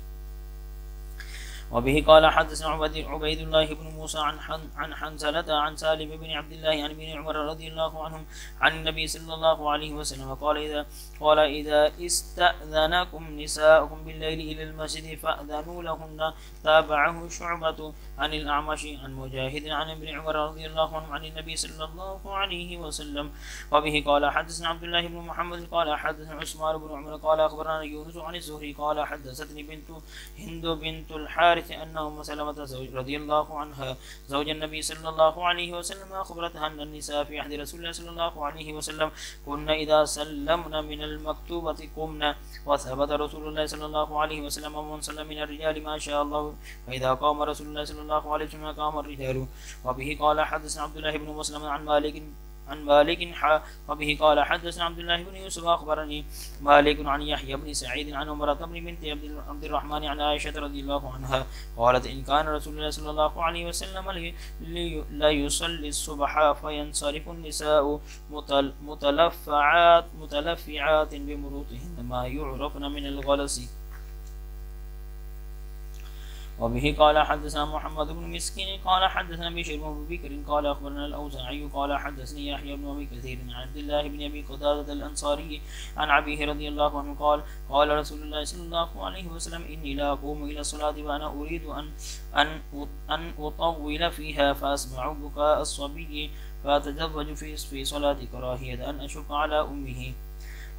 وبه قال حدثنا عبيد الله بن موسى عن عن حنزلة عن سالم بن عبد الله عن ابن عمر رضي الله عنهم عن النبي صلى الله عليه وسلم قال إذا قال إذا استأذنكم نساؤكم بالليل إلى المسجد فأذنوا لهن. تابعه شعبة عن الأعمش عن مجاهد عن ابن عمر رضي الله عنه عن النبي صلى الله عليه وسلم. وبه قال حدثنا عبد الله بن محمد قال حدثنا عثمان بن عمر قال أخبرنا يونس عن الزهري قال حدثتني بنت هند بنت الحارث أن أم سلمة زوج رضي الله عنها زوج النبي صلى الله عليه وسلم أخبرتها أن النساء في عهد رسول الله صلى الله عليه وسلم كنا إذا سلمنا من المكتوبة قمنا وثبت رسول الله صلى الله عليه وسلم ومن صلى من الرجال ما شاء الله. فإذا قام رسول الله صلى الله عليه وسلم قام الرجال. وبه قال حدثنا عبد الله بن مسلم عن مالك عن مالك حا وبه قال حدثنا عبد الله بن يوسف اخبرني مالك عن يحيى بن سعيد عن عمرة بن بنت عبد الرحمن عن عائشة رضي الله عنها قالت إن كان رسول الله صلى الله عليه وسلم لا يصلي الصبح فينصرف النساء متلفعات متلفعات بمروطهن ما يعرفن من الغلس. وبه قال حدثنا محمد بن مسكين قال حدثنا بشير بن بكر قال أخبرنا الأوزاعي قال حدثني يحيى بن أبي كثير عن عبد الله بن أبي قتادة الأنصاري عن ابيه رضي الله عنه قال قال رسول الله صلى الله عليه وسلم إني لا أقوم إلى الصلاة وأنا أريد ان أن أن أطول فيها فأسمع بكاء الصبي فأتزوج في في صلاتي كراهية أن أشق على أمه.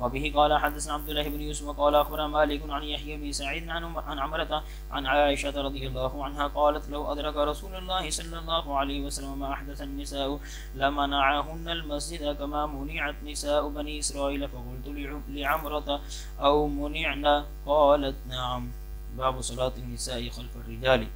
وبه قال حدثنا عبد الله بن يوسف قال أخبرنا مالك عن يحيى بن سعيد عن عن عمرة عن عائشة رضي الله عنها قالت لو أدرك رسول الله صلى الله عليه وسلم ما أحدث النساء لمنعهن المسجد كما منعت نساء بني إسرائيل فقلت لعمرة أو منعنا؟ قالت نعم. باب صلاة النساء خلف الرجال.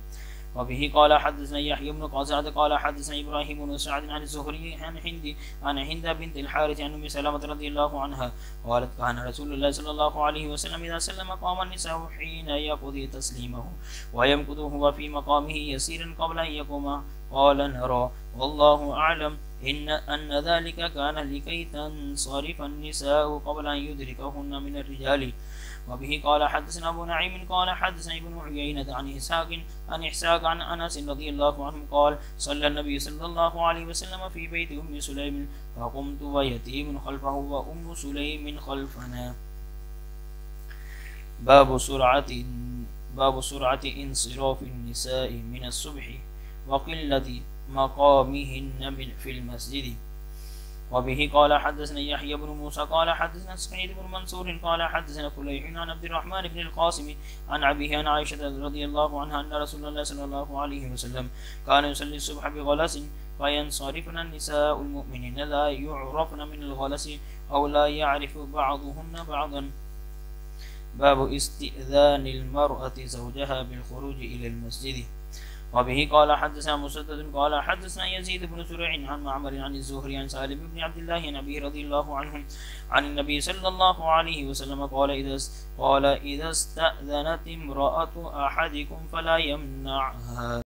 وبه قال حدثنا يحيى بن قاسعة قال حدثنا إبراهيم بن سعد عن الزهري عن هند عن هند بنت الحارث عن أم سلمة رضي الله عنها قالت كان رسول الله صلى الله عليه وسلم إذا سلم قام النساء حين يقضي تسليمه ويمكث هو في مقامه يسيرا قبل أن يقوم. قال نرى والله أعلم إن أن ذلك كان لكي تنصرف النساء قبل أن يدركهن من الرجال. وبه قال حدثنا أبو نعيم قال حدثنا ابن عيينة عن إسحاق عن إحساق عن أنس رضي الله عنه قال صلى النبي صلى الله عليه وسلم في بيت أم سليم فقمت ويتيم خلفه وأم سليم خلفنا. باب سرعة باب سرعة انصراف النساء من الصبح وقلة مقامهن في المسجد. وبه قال حدثنا يحيى بن موسى قال حدثنا سعيد بن منصور قال حدثنا فليح عن عبد الرحمن بن القاسم عن أبيه عن عائشة رضي الله عنها أن رسول الله صلى الله عليه وسلم كان يصلي الصبح بغلس فينصرفن النساء المؤمنين لا يعرفن من الغلس أو لا يعرف بعضهن بعضا. باب استئذان المرأة زوجها بالخروج إلى المسجد. وبه قال حدثنا مسدد قال حدثنا يزيد بن زريع عن معمر عن الزهري عن سالم بن عبد الله عن ابي رضي الله عنه عن النبي صلى الله عليه وسلم قال اذا قال اذا استأذنت امرأة احدكم فلا يمنعها.